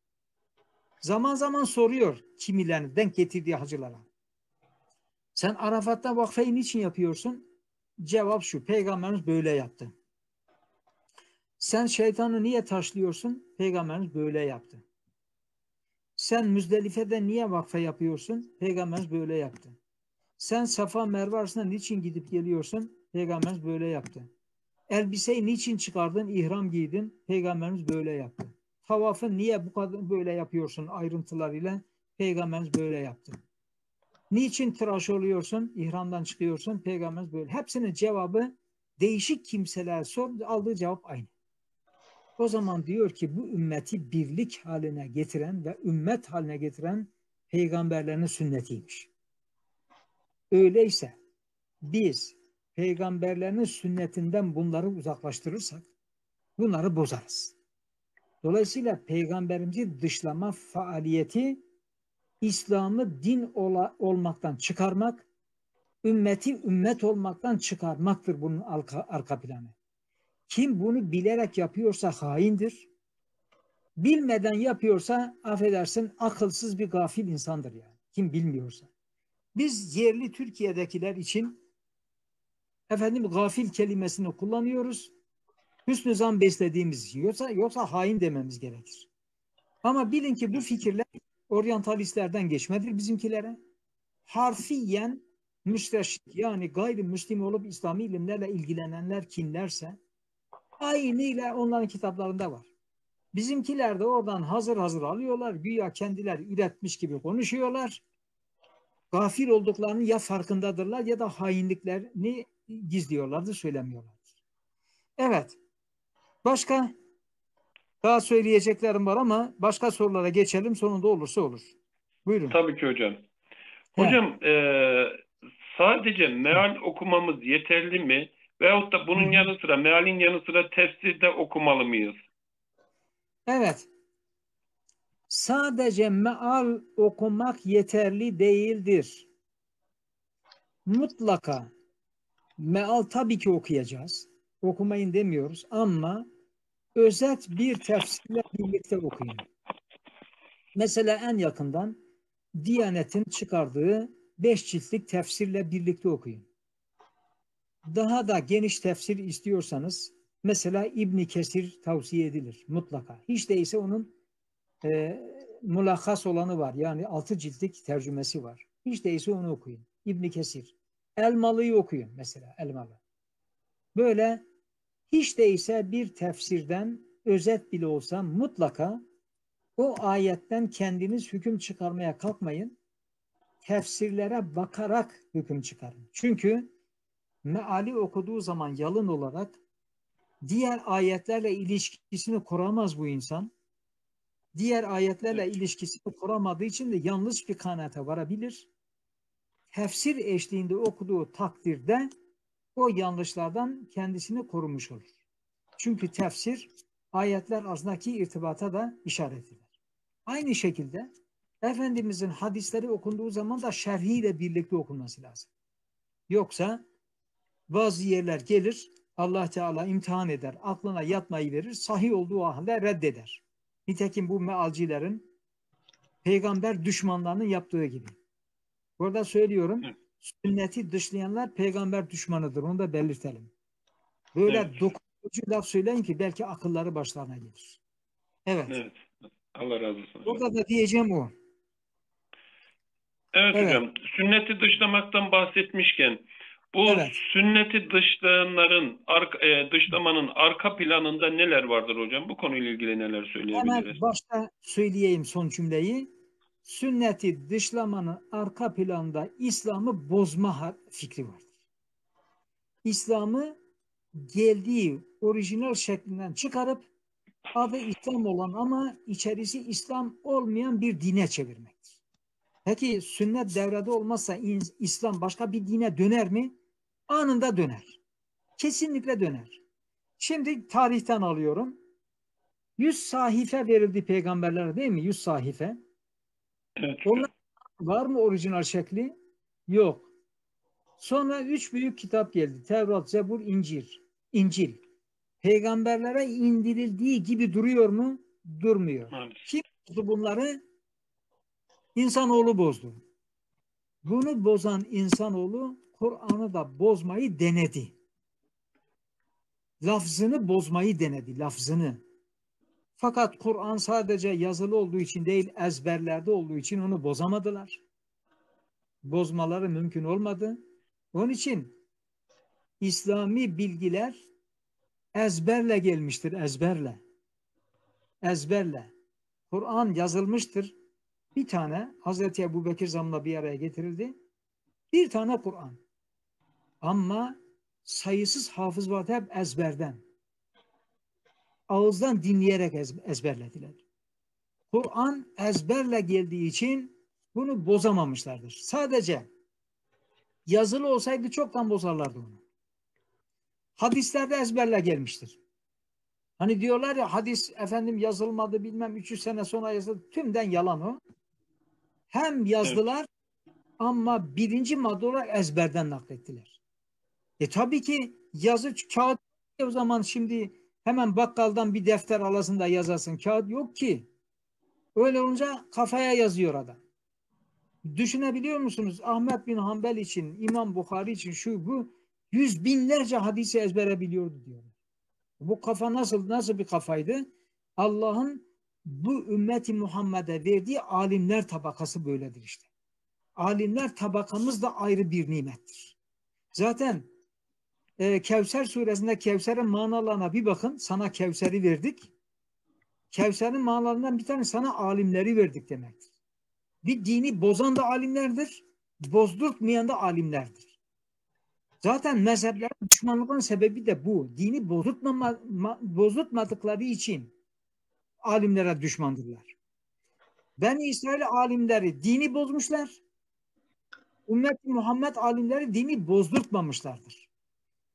Zaman zaman soruyor kimilerini denk getirdiği hacılara. Sen Arafat'ta vakfeyi niçin yapıyorsun? Cevap şu. Peygamberimiz böyle yaptı. Sen şeytanı niye taşlıyorsun? Peygamberimiz böyle yaptı. Sen Müzdelife'de niye vakfe yapıyorsun? Peygamberimiz böyle yaptı. Sen Safa Merve arasında niçin gidip geliyorsun? Peygamberimiz böyle yaptı. Elbiseyi niçin çıkardın? İhram giydin. Peygamberimiz böyle yaptı. Tavafı niye bu kadar böyle yapıyorsun ayrıntılarıyla? Peygamberimiz böyle yaptı. Niçin tıraş oluyorsun? İhramdan çıkıyorsun. Peygamberimiz böyle. Hepsinin cevabı değişik kimseler sor, aldığı cevap aynı. O zaman diyor ki bu ümmeti birlik haline getiren ve ümmet haline getiren peygamberlerin sünnetiymiş. Öyleyse biz peygamberlerin sünnetinden bunları uzaklaştırırsak bunları bozarız. Dolayısıyla peygamberimizi dışlama faaliyeti İslam'ı din ola, olmaktan çıkarmak, ümmeti ümmet olmaktan çıkarmaktır bunun arka, arka planı. Kim bunu bilerek yapıyorsa haindir. Bilmeden yapıyorsa affedersin akılsız bir gafil insandır yani. Kim bilmiyorsa. Biz yerli Türkiye'dekiler için efendim gafil kelimesini kullanıyoruz. Hüsnü zan beslediğimiz için. Yoksa, yoksa hain dememiz gerekir. Ama bilin ki bu fikirler oryantalistlerden geçmedir bizimkilere. Harfiyen müsteşrik yani gayrimüslim olup İslami ilimlerle ilgilenenler kimlerse aynı ile onların kitaplarında var. Bizimkiler de oradan hazır hazır alıyorlar. Güya kendiler üretmiş gibi konuşuyorlar. Gafil olduklarını ya farkındadırlar ya da hainliklerini gizliyorlardır, söylemiyorlardır. Evet. Başka daha söyleyeceklerim var ama başka sorulara geçelim. Sonunda olursa olur. Buyurun. Tabii ki hocam. Hocam e, sadece meal okumamız yeterli mi? Veyahut da bunun yanı sıra, mealin yanı sıra tefsirde okumalı mıyız? Evet. Sadece meal okumak yeterli değildir. Mutlaka meal tabii ki okuyacağız. Okumayın demiyoruz ama özet bir tefsirle birlikte okuyun. Mesela en yakından Diyanet'in çıkardığı beş ciltlik tefsirle birlikte okuyun. daha da geniş tefsir istiyorsanız mesela İbni Kesir tavsiye edilir mutlaka. Hiç değilse onun e, mulakas olanı var. Yani altı ciltlik tercümesi var. Hiç değilse onu okuyun. İbni Kesir. Elmalı'yı okuyun mesela Elmalı. Böyle hiç değilse bir tefsirden özet bile olsa mutlaka o ayetten kendiniz hüküm çıkarmaya kalkmayın. Tefsirlere bakarak hüküm çıkarın. Çünkü meali okuduğu zaman yalın olarak diğer ayetlerle ilişkisini kuramaz bu insan. Diğer ayetlerle ilişkisini kuramadığı için de yanlış bir kanaate varabilir. Tefsir eşliğinde okuduğu takdirde o yanlışlardan kendisini korumuş olur. Çünkü tefsir ayetler arasındaki irtibata da işaret eder. Aynı şekilde Efendimizin hadisleri okunduğu zaman da şerhiyle birlikte okunması lazım. Yoksa bazı yerler gelir, Allah Teala imtihan eder, aklına yatmayı verir, sahih olduğu halde reddeder. Nitekim bu mealcilerin peygamber düşmanlarının yaptığı gibi. Burada söylüyorum, sünneti dışlayanlar peygamber düşmanıdır. Onu da belirtelim. Böyle evet. dokunucu laf söyleyin ki belki akılları başlarına gelir. Evet. evet. Allah razı olsun. Burada da diyeceğim o. Evet, evet hocam. Sünneti dışlamaktan bahsetmişken bu evet. sünneti dışlayanların arka, e, dışlamanın arka planında neler vardır hocam? Bu konuyla ilgili neler söyleyebiliriz? Hemen başta söyleyeyim son cümleyi. Sünneti dışlamanın arka planında İslam'ı bozma fikri vardır. İslam'ı geldiği orijinal şeklinden çıkarıp adı İslam olan ama içerisi İslam olmayan bir dine çevirmektir. Peki sünnet devrede olmazsa İslam başka bir dine döner mi? Anında döner. Kesinlikle döner. Şimdi tarihten alıyorum. Yüz sahife verildi peygamberlere değil mi? Yüz sahife. Evet. Onlar var mı orijinal şekli? Yok. Sonra üç büyük kitap geldi. Tevrat, Zebur, İncil. İncil peygamberlere indirildiği gibi duruyor mu? Durmuyor. Evet. Kim bozdu bunları? İnsanoğlu bozdu. Bunu bozan insanoğlu Kur'an'ı da bozmayı denedi. Lafzını bozmayı denedi, lafzını. Fakat Kur'an sadece yazılı olduğu için değil, ezberlerde olduğu için onu bozamadılar. Bozmaları mümkün olmadı. Onun için İslami bilgiler ezberle gelmiştir, ezberle. Ezberle. Kur'an yazılmıştır. Bir tane Hazreti Ebu Bekir zamanında bir araya getirildi. Bir tane Kur'an. Ama sayısız hafız vardı hep ezberden. Ağızdan dinleyerek ezberlediler. Kur'an ezberle geldiği için bunu bozamamışlardır. Sadece yazılı olsaydı çoktan bozarlardı onu hadislerde ezberle gelmiştir. Hani diyorlar ya hadis efendim yazılmadı bilmem 300 sene sonra yazıldı. Tümden yalan o. Hem yazdılar evet. ama birinci madde olarak ezberden naklettiler. E tabii ki yazı kağıt o zaman şimdi hemen bakkaldan bir defter alasın da yazasın. Kağıt yok ki. Öyle olunca kafaya yazıyor adam. Düşünebiliyor musunuz? Ahmet bin Hanbel için, İmam Bukhari için şu bu Yüz binlerce hadisi ezbere biliyordu diyor. Bu kafa nasıl nasıl bir kafaydı? Allah'ın bu ümmeti Muhammed'e verdiği alimler tabakası böyledir işte. Alimler tabakamız da ayrı bir nimettir. Zaten e, Kevser suresinde Kevser'in manalarına bir bakın. Sana Kevser'i verdik. Kevser'in manalarından bir tane sana alimleri verdik demektir. Bir dini bozan da alimlerdir. Bozdurtmayan da alimlerdir. Zaten mezhepler düşmanlığın sebebi de bu. Dini bozutmadıkları için alimlere düşmandırlar. Ben İsrail alimleri dini bozmuşlar. Ümmet Muhammed alimleri dini bozdurtmamışlardır.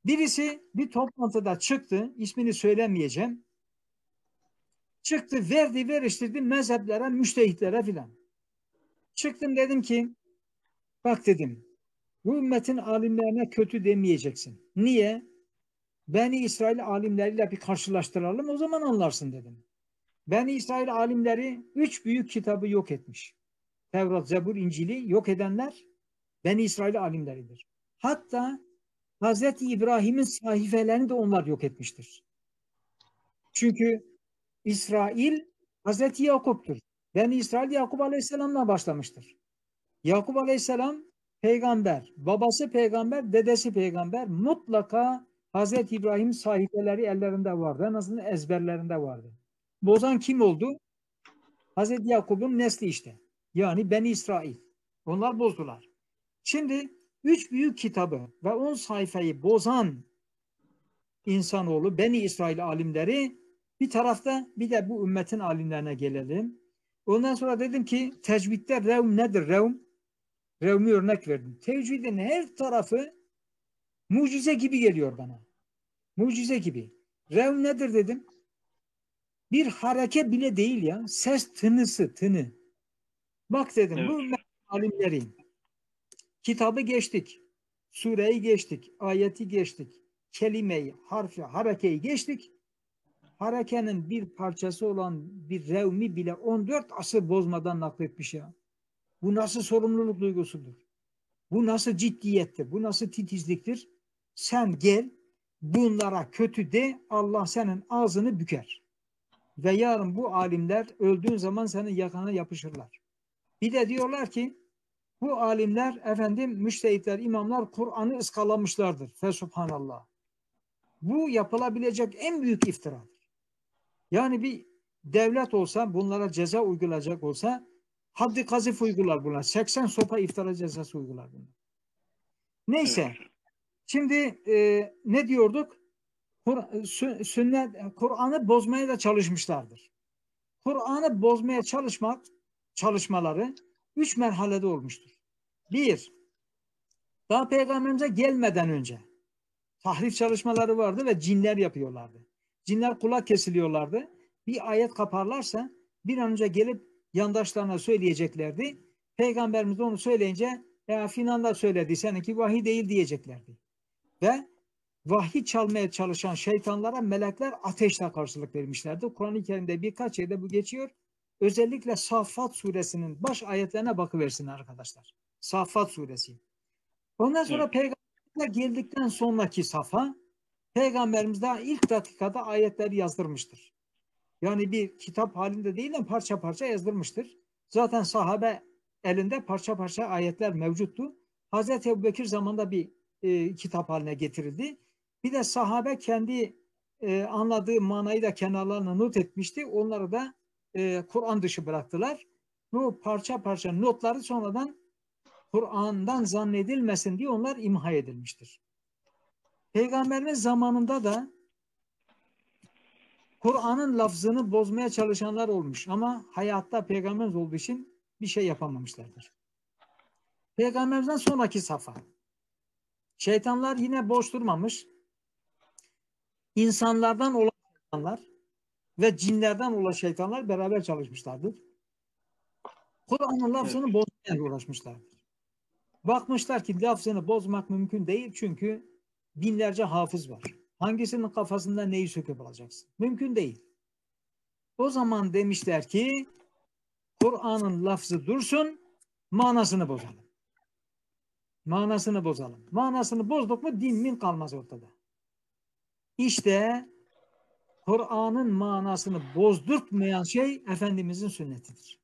Birisi bir toplantıda çıktı, ismini söylemeyeceğim. Çıktı, verdi, veriştirdi mezheplere, müştehitlere filan. Çıktım dedim ki, bak dedim, bu ümmetin alimlerine kötü demeyeceksin. Niye? Beni İsrail alimleriyle bir karşılaştıralım o zaman anlarsın dedim. Beni İsrail alimleri üç büyük kitabı yok etmiş. Tevrat, Zebur, İncil'i yok edenler Beni İsrail alimleridir. Hatta Hazreti İbrahim'in sahifelerini de onlar yok etmiştir. Çünkü İsrail Hazreti Yakup'tur. Ben İsrail Yakup Aleyhisselam'la başlamıştır. Yakup Aleyhisselam peygamber, babası peygamber, dedesi peygamber. Mutlaka Hazreti İbrahim sahifeleri ellerinde vardı. En azından ezberlerinde vardı. Bozan kim oldu? Hazreti Yakup'un nesli işte. Yani Ben İsrail. Onlar bozdular. Şimdi üç büyük kitabı ve on sayfayı bozan insanoğlu, Beni İsrail alimleri bir tarafta bir de bu ümmetin alimlerine gelelim. Ondan sonra dedim ki tecvidde revm nedir? Revm. Revmi örnek verdim. Tecvidin her tarafı mucize gibi geliyor bana. Mucize gibi. Revm nedir dedim. Bir hareket bile değil ya. Ses tınısı, tını. Bak dedim evet. bu ümmet alimleri. Kitabı geçtik. Sureyi geçtik. Ayeti geçtik. Kelimeyi, harfi, harekeyi geçtik harekenin bir parçası olan bir revmi bile 14 asır bozmadan nakletmiş ya. Bu nasıl sorumluluk duygusudur? Bu nasıl ciddiyettir? Bu nasıl titizliktir? Sen gel bunlara kötü de Allah senin ağzını büker. Ve yarın bu alimler öldüğün zaman senin yakana yapışırlar. Bir de diyorlar ki bu alimler efendim müştehitler, imamlar Kur'an'ı ıskalamışlardır. Fesubhanallah. Bu yapılabilecek en büyük iftiradır. Yani bir devlet olsa bunlara ceza uygulayacak olsa haddi kazif uygular bunlar. 80 sopa iftara cezası uygular bunlar. Neyse. Şimdi e, ne diyorduk? Kur, sünnet Kur'an'ı bozmaya da çalışmışlardır. Kur'an'ı bozmaya çalışmak çalışmaları üç merhalede olmuştur. Bir, daha peygamberimize gelmeden önce tahrif çalışmaları vardı ve cinler yapıyorlardı. Cinler kulak kesiliyorlardı. Bir ayet kaparlarsa bir an önce gelip yandaşlarına söyleyeceklerdi. Peygamberimiz onu söyleyince ya finanda söyledi seninki vahiy değil diyeceklerdi. Ve vahiy çalmaya çalışan şeytanlara melekler ateşle karşılık vermişlerdi. Kur'an-ı Kerim'de birkaç yerde bu geçiyor. Özellikle Saffat suresinin baş ayetlerine bakıversin arkadaşlar. Saffat suresi. Ondan sonra evet. peygamber geldikten sonraki safa Peygamberimiz daha ilk dakikada ayetleri yazdırmıştır. Yani bir kitap halinde değil de parça parça yazdırmıştır. Zaten sahabe elinde parça parça ayetler mevcuttu. Hazreti Ebu Bekir zamanında bir e, kitap haline getirildi. Bir de sahabe kendi e, anladığı manayı da kenarlarına not etmişti. Onları da e, Kur'an dışı bıraktılar. Bu parça parça notları sonradan Kur'an'dan zannedilmesin diye onlar imha edilmiştir. Peygamberimiz zamanında da Kur'an'ın lafzını bozmaya çalışanlar olmuş ama hayatta peygamberimiz olduğu için bir şey yapamamışlardır. Peygamberimizden sonraki safa. Şeytanlar yine boş durmamış. İnsanlardan olan şeytanlar ve cinlerden olan şeytanlar beraber çalışmışlardır. Kur'an'ın lafzını evet. bozmaya uğraşmışlardır. Bakmışlar ki lafzını bozmak mümkün değil çünkü binlerce hafız var. Hangisinin kafasında neyi söküp alacaksın? Mümkün değil. O zaman demişler ki Kur'an'ın lafzı dursun, manasını bozalım. Manasını bozalım. Manasını bozduk mu din min kalmaz ortada. İşte Kur'an'ın manasını bozdurtmayan şey Efendimizin sünnetidir.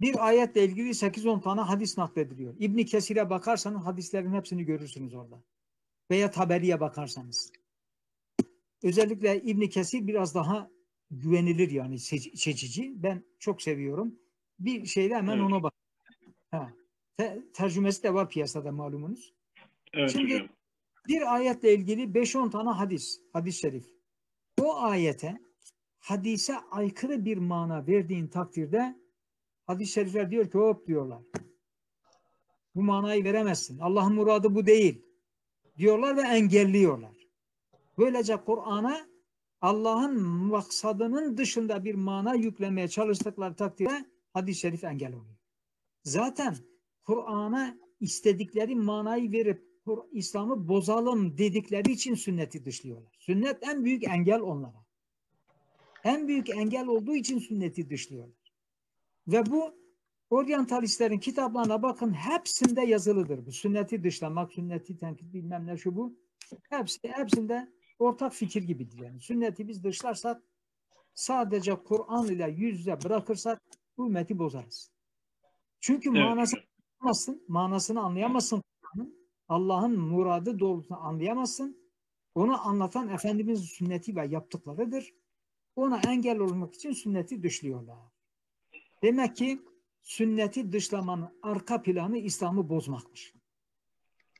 Bir ayetle ilgili 8-10 tane hadis naklediliyor. İbni Kesir'e bakarsanız hadislerin hepsini görürsünüz orada veya Taberi'ye bakarsanız. Özellikle İbn Kesir biraz daha güvenilir yani seçici. Ben çok seviyorum. Bir şeyde hemen evet. ona bak. Ha. Te, tercümesi de var piyasada malumunuz. Evet, Şimdi hocam. bir ayetle ilgili 5-10 tane hadis, hadis şerif. O ayete hadise aykırı bir mana verdiğin takdirde hadis-i şerifler diyor ki hop diyorlar. Bu manayı veremezsin. Allah'ın muradı bu değil diyorlar ve engelliyorlar. Böylece Kur'an'a Allah'ın maksadının dışında bir mana yüklemeye çalıştıkları takdirde hadis-i şerif engel oluyor. Zaten Kur'an'a istedikleri manayı verip İslam'ı bozalım dedikleri için sünneti dışlıyorlar. Sünnet en büyük engel onlara. En büyük engel olduğu için sünneti dışlıyorlar. Ve bu oryantalistlerin kitaplarına bakın hepsinde yazılıdır. Bu sünneti dışlamak, sünneti tenkit bilmem ne şu bu. Hepsi, hepsinde ortak fikir gibidir yani. Sünneti biz dışlarsak sadece Kur'an ile yüz yüze bırakırsak bu ümmeti bozarız. Çünkü Evet. manasını anlayamazsın, manasını anlayamazsın. Allah'ın muradı doğrultusunda anlayamazsın. Onu anlatan Efendimizin sünneti ve yaptıklarıdır. Ona engel olmak için sünneti dışlıyorlar. Demek ki sünneti dışlamanın arka planı İslam'ı bozmakmış.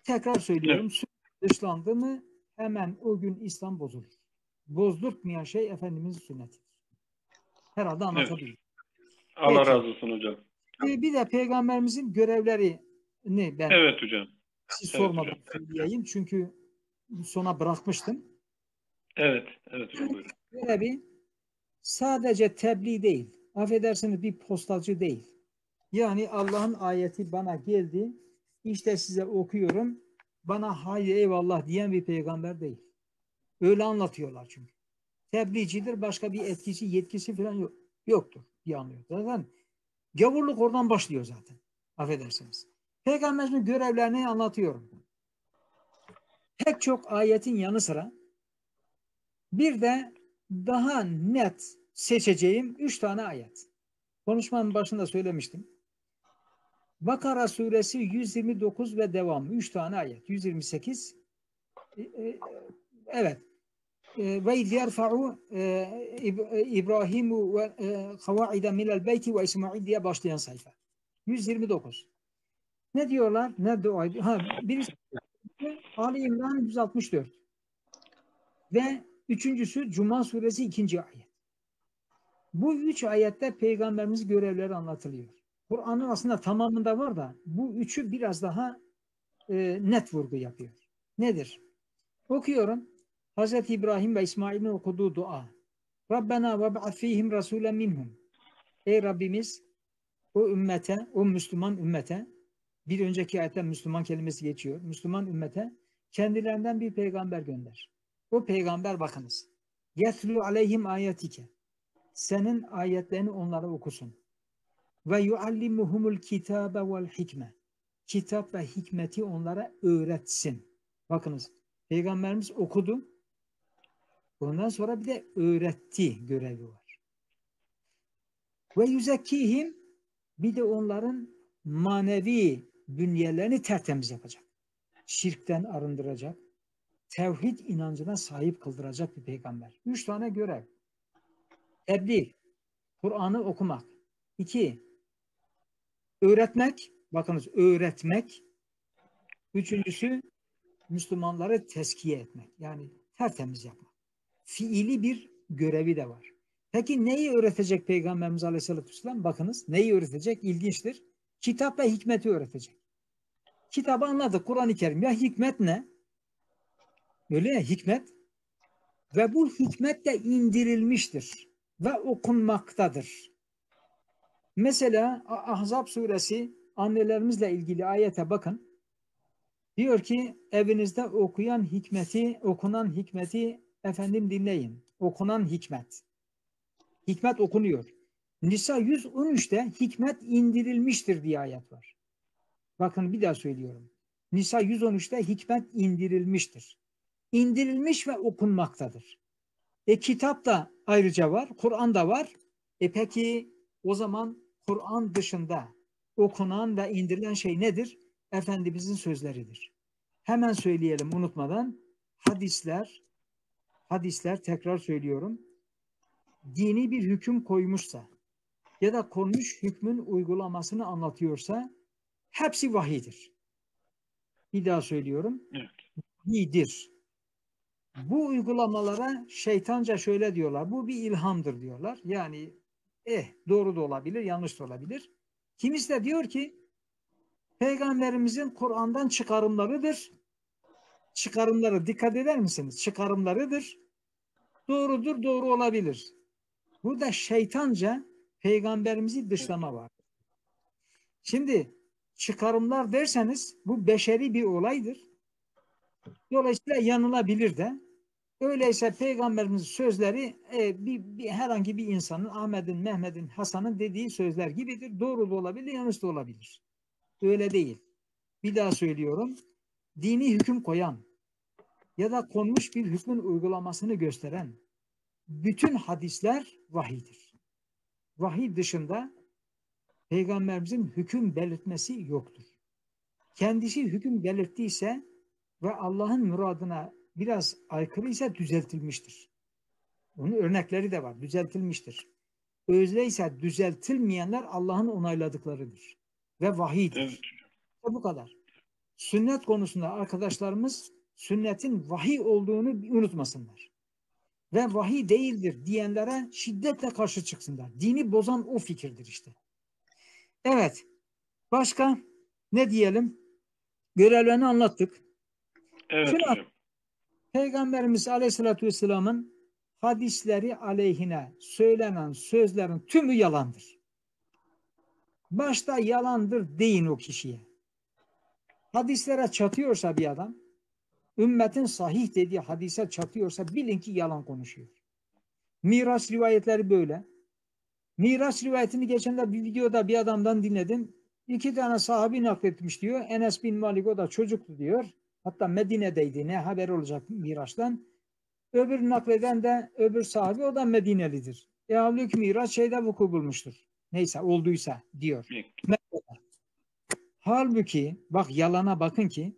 Tekrar söylüyorum. Sünnet dışlandı mı hemen o gün İslam bozulur. Bozdurtmayan şey Efendimizin sünnetidir. Herhalde anlatabildim. Allah Peki. razı olsun hocam. Ee, Bir de peygamberimizin görevlerini ben Evet hocam. Siz Evet sormadan hocam. söyleyeyim. Çünkü sona bırakmıştım. Evet. Evet hocam buyurun. Görevi sadece tebliğ değil. Affedersiniz bir postacı değil. Yani Allah'ın ayeti bana geldi. İşte size okuyorum. Bana hayır eyvallah diyen bir peygamber değil. Öyle anlatıyorlar çünkü. Tebliğcidir. Başka bir etkisi, yetkisi falan yok, yoktur diye anlıyor. Zaten gavurluk oradan başlıyor zaten. Affedersiniz. Peygamberimizin görevlerini anlatıyorum. Pek çok ayetin yanı sıra bir de daha net seçeceğim üç tane ayet. Konuşmanın başında söylemiştim. Bakara suresi 129 ve devamı. Üç tane ayet. 128. E, e, Evet. E, Ve yerfa'u İb- İbrahimu ve kavaide minel beyti ve İsmail diye başlayan sayfa. 129. Ne diyorlar? Ne dua ediyor? Ha, birisi Ali İmran 164. Ve üçüncüsü Cuma suresi ikinci ayet. Bu üç ayette peygamberimiz görevleri anlatılıyor. Kur'an'ın aslında tamamında var da bu üçü biraz daha e, net vurgu yapıyor. Nedir? Okuyorum. Hazreti İbrahim ve İsmail'in okuduğu dua. Rabbena ve ba'ath fihim rasulen minhum. Ey Rabbimiz o ümmete, o Müslüman ümmete bir önceki ayette Müslüman kelimesi geçiyor. Müslüman ümmete kendilerinden bir peygamber gönder. O peygamber bakınız. Yetlu aleyhim ayetike. Senin ayetlerini onlara okusun. Ve yuallimuhumul kitabe vel hikme. Kitap ve hikmeti onlara öğretsin. Bakınız peygamberimiz okudu. Ondan sonra bir de öğretti görevi var. Ve yüzekkihim bir de onların manevi bünyelerini tertemiz yapacak. Şirkten arındıracak. Tevhid inancına sahip kıldıracak bir peygamber. Üç tane görev. Tebliğ, Kur'an'ı okumak. İki, öğretmek. Bakınız öğretmek. Üçüncüsü Müslümanları teskiye etmek. Yani tertemiz yapmak. Fiili bir görevi de var. Peki neyi öğretecek Peygamberimiz Aleyhisselatü Vesselam? Bakınız neyi öğretecek? İlginçtir. Kitap ve hikmeti öğretecek. Kitabı anladık Kur'an-ı Kerim. Ya hikmet ne? Öyle ya hikmet. Ve bu hikmet de indirilmiştir. Ve okunmaktadır. Mesela Ah- Ahzab suresi annelerimizle ilgili ayete bakın. Diyor ki evinizde okuyan hikmeti, okunan hikmeti efendim dinleyin. Okunan hikmet. Hikmet okunuyor. Nisa 113'te hikmet indirilmiştir diye ayet var. Bakın bir daha söylüyorum. Nisa 113'te hikmet indirilmiştir. İndirilmiş ve okunmaktadır. E kitap da ayrıca var, Kur'an da var. E peki o zaman Kur'an dışında okunan ve indirilen şey nedir? Efendimizin sözleridir. Hemen söyleyelim unutmadan. Hadisler, hadisler tekrar söylüyorum. Dini bir hüküm koymuşsa ya da konmuş hükmün uygulamasını anlatıyorsa hepsi vahidir. Bir daha söylüyorum. Evet. Vahidir. Bu uygulamalara şeytanca şöyle diyorlar. Bu bir ilhamdır diyorlar. Yani eh doğru da olabilir, yanlış da olabilir. Kimisi de diyor ki Peygamberimizin Kur'an'dan çıkarımlarıdır. Çıkarımları dikkat eder misiniz? Çıkarımlarıdır. Doğrudur, doğru olabilir. Burada şeytanca peygamberimizi dışlama var. Şimdi çıkarımlar derseniz bu beşeri bir olaydır. Dolayısıyla yanılabilir de. Öyleyse peygamberimizin sözleri e, bir, bir herhangi bir insanın Ahmet'in, Mehmet'in, Hasan'ın dediği sözler gibidir. Doğru da olabilir, yanlış da olabilir. Öyle değil. Bir daha söylüyorum. Dini hüküm koyan ya da konmuş bir hükmün uygulamasını gösteren bütün hadisler vahiydir. Vahiy dışında peygamberimizin hüküm belirtmesi yoktur. Kendisi hüküm belirttiyse ve Allah'ın muradına biraz aykırı ise düzeltilmiştir. Onun örnekleri de var. Düzeltilmiştir. Öyleyse düzeltilmeyenler Allah'ın onayladıklarıdır. Ve vahiydir. Evet. Bu kadar. Sünnet konusunda arkadaşlarımız sünnetin vahiy olduğunu unutmasınlar. Ve vahiy değildir diyenlere şiddetle karşı çıksınlar. Dini bozan o fikirdir işte. Evet. Başka ne diyelim? Görevlerini anlattık. Evet Şunu hocam. Peygamberimiz Aleyhisselatü Vesselam'ın hadisleri aleyhine söylenen sözlerin tümü yalandır. Başta yalandır deyin o kişiye. Hadislere çatıyorsa bir adam, ümmetin sahih dediği hadise çatıyorsa bilin ki yalan konuşuyor. Miras rivayetleri böyle. Miras rivayetini geçen de bir videoda bir adamdan dinledim. İki tane sahabi nakletmiş diyor. Enes bin Malik o da çocuktu diyor. Hatta Medine'deydi. Ne haber olacak Miraç'tan. Öbür nakleden de öbür sahibi o da Medinelidir. E halbuki Miraç şeyde vuku bulmuştur. Neyse olduysa diyor. Halbuki bak yalana bakın ki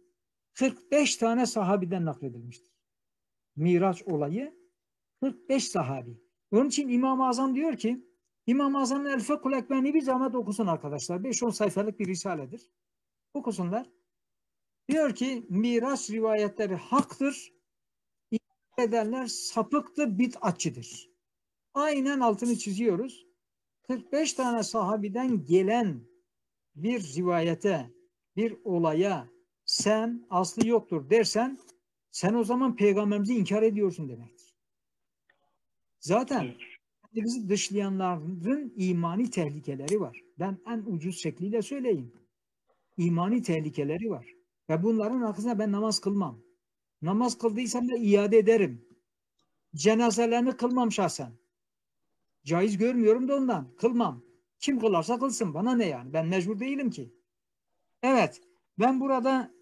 45 tane sahabiden nakledilmiştir. Miraç olayı 45 sahabi. Onun için İmam-ı Azam diyor ki İmam-ı Azam'ın El Fekul bir zahmet okusun arkadaşlar. 5-10 sayfalık bir risaledir. Okusunlar. Diyor ki miras rivayetleri haktır. Edenler sapıktır, bid'atçıdır. Aynen altını çiziyoruz. 45 tane sahabiden gelen bir rivayete, bir olaya sen aslı yoktur dersen sen o zaman peygamberimizi inkar ediyorsun demektir. Zaten bizi dışlayanların imani tehlikeleri var. Ben en ucuz şekliyle söyleyeyim. İmani tehlikeleri var. Ve bunların arkasında ben namaz kılmam. Namaz kıldıysam da iade ederim. Cenazelerini kılmam şahsen. Caiz görmüyorum da ondan. Kılmam. Kim kılarsa kılsın. Bana ne yani? Ben mecbur değilim ki. Evet. Ben burada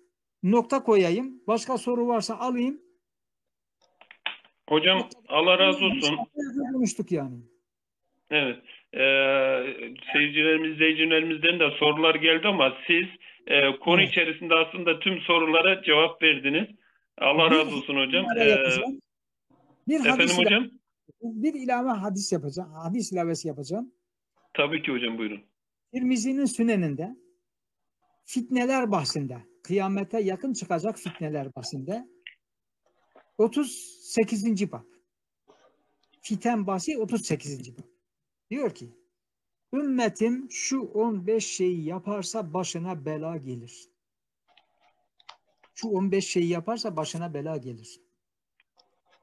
nokta koyayım. Başka soru varsa alayım. Hocam Allah razı olsun. Konuştuk yani. Evet. Ee, seyircilerimiz, izleyicilerimizden de sorular geldi ama siz e, konu evet. içerisinde aslında tüm sorulara cevap verdiniz. Allah bir, razı olsun hocam. Ee, bir efendim hocam? Bir ilave hadis yapacağım. Hadis ilavesi yapacağım. Tabii ki hocam buyurun. Tirmizi'nin süneninde fitneler bahsinde, kıyamete yakın çıkacak fitneler bahsinde 38. bab. Fiten bahsi 38. bab. Diyor ki Ümmetim şu 15 şeyi yaparsa başına bela gelir. Şu 15 şeyi yaparsa başına bela gelir.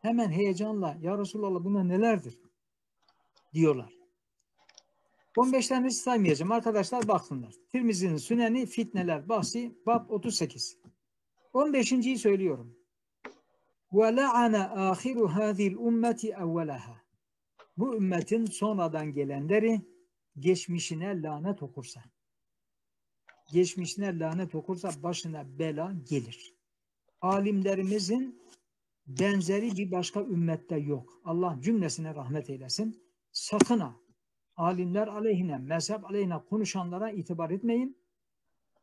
Hemen heyecanla ya Resulallah bunlar nelerdir? Diyorlar. 15 tanesi saymayacağım. Arkadaşlar baksınlar. Tirmizi'nin süneni fitneler bahsi bab 38. 15.yi söylüyorum. Ve la'ana ahiru hadhihi ummeti evvelaha. Bu ümmetin sonradan gelenleri geçmişine lanet okursa, geçmişine lanet okursa başına bela gelir. Alimlerimizin benzeri bir başka ümmette yok. Allah cümlesine rahmet eylesin. Sakın ha alimler aleyhine, mezhep aleyhine konuşanlara itibar etmeyin.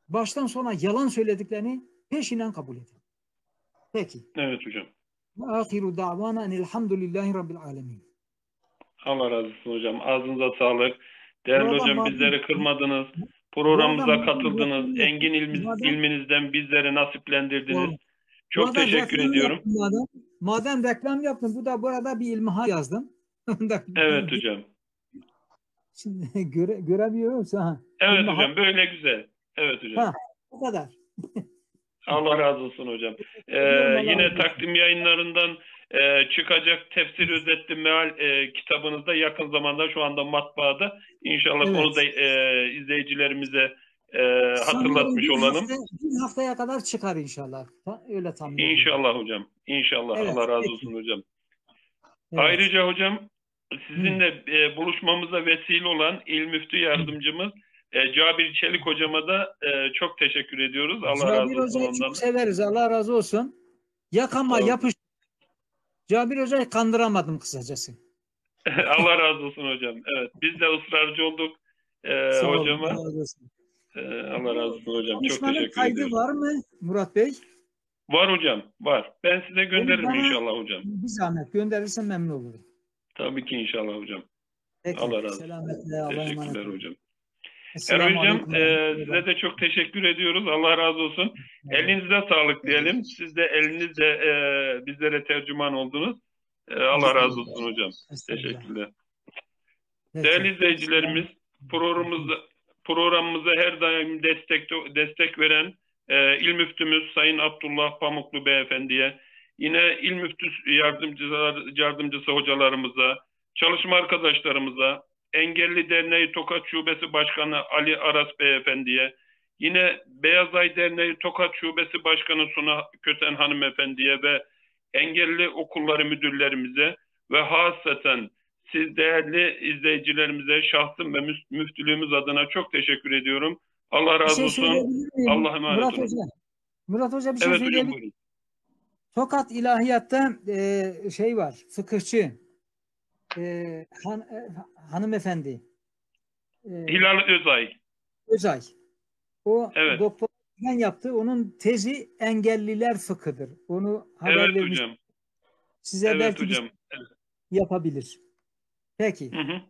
Baştan sona yalan söylediklerini peşinden kabul edin. Peki. Evet hocam. Ve ahiru davana enilhamdülillahi rabbil alemin. Allah razı olsun hocam. Ağzınıza sağlık. Değerli Program hocam bizleri kırmadınız. Programımıza katıldınız. Engin ilmiz, ilminizden bizleri nasiplendirdiniz. Doğru. Çok burada teşekkür ediyorum. Madem, madem reklam yaptın bu da burada bir ilmihal yazdım. [LAUGHS] evet hocam. Şimdi göre, göremiyorum sana. Evet ilmihal. hocam böyle güzel. Evet hocam. Ha, bu kadar. [LAUGHS] Allah razı olsun hocam. Ee, yine takdim yayınlarından e, çıkacak tefsir özetli meal e, kitabınızda yakın zamanda şu anda matbaada. İnşallah evet. onu da e, izleyicilerimize e, hatırlatmış Sanırım olalım. hafta- bir haftaya kadar çıkar inşallah. Öyle tahmin ediyorum. İnşallah hocam. İnşallah. Evet, Allah razı peki. olsun hocam. Evet. Ayrıca hocam sizinle e, buluşmamıza vesile olan İl Müftü Yardımcımız e, Cabir Çelik hocama da e, çok teşekkür ediyoruz. Allah Cabir razı olsun Hoca'yı ondan. çok severiz. Allah razı olsun. Yakama ol. yapış. Cabir Hoca'yı kandıramadım kısacası. [LAUGHS] Allah razı olsun hocam. Evet. Biz de ısrarcı olduk e, Sağ olun, hocama. Allah razı olsun. E, Allah razı olsun hocam. Çok teşekkür kaydı ediyorum. var mı Murat Bey? Var hocam. Var. Ben size gönderirim bana- inşallah hocam. Bir zahmet gönderirsen memnun olurum. Tabii ki inşallah hocam. Peki. Allah razı olsun. Selametle. Allah'a emanet Teşekkürler olun. hocam. Esselamu Erol hocam aleyküm e, size de çok teşekkür ediyoruz. Allah razı olsun. Elinize sağlık diyelim. Siz de elinizle e, bizlere tercüman oldunuz. E, Allah razı olsun hocam. Teşekkürler. Değerli izleyicilerimiz programımızda programımıza her daim destek destek veren e, İl Müftümüz Sayın Abdullah Pamuklu Beyefendiye, yine İl Müftü yardımcılar, yardımcısı hocalarımıza, çalışma arkadaşlarımıza, Engelli Derneği Tokat Şubesi Başkanı Ali Aras Beyefendiye, yine Beyaz Ay Derneği Tokat Şubesi Başkanı Suna Köten Hanımefendiye ve engelli okulları müdürlerimize ve hasaten siz değerli izleyicilerimize şahsım ve müftülüğümüz adına çok teşekkür ediyorum. Allah razı şey olsun. miyim? Allah'a emanet Murat olun. Hoca. Murat Hoca bir şey Evet söyleyebilir buyurun. Tokat İlahiyat'ta e, şey var, fıkıhçı, e, han, e, hanımefendi, e, Hilal Özay. Özay. O Evet. doktor yaptı. Onun tezi engelliler fıkıdır. Onu haber Evet hocam. Size Evet belki hocam. şey yapabilir. Peki. Hı hı.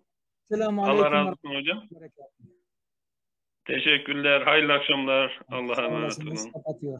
Selamun Allah razı olsun hocam. Teşekkürler. Hayırlı akşamlar. Allah'a emanet olun. Kapatıyor.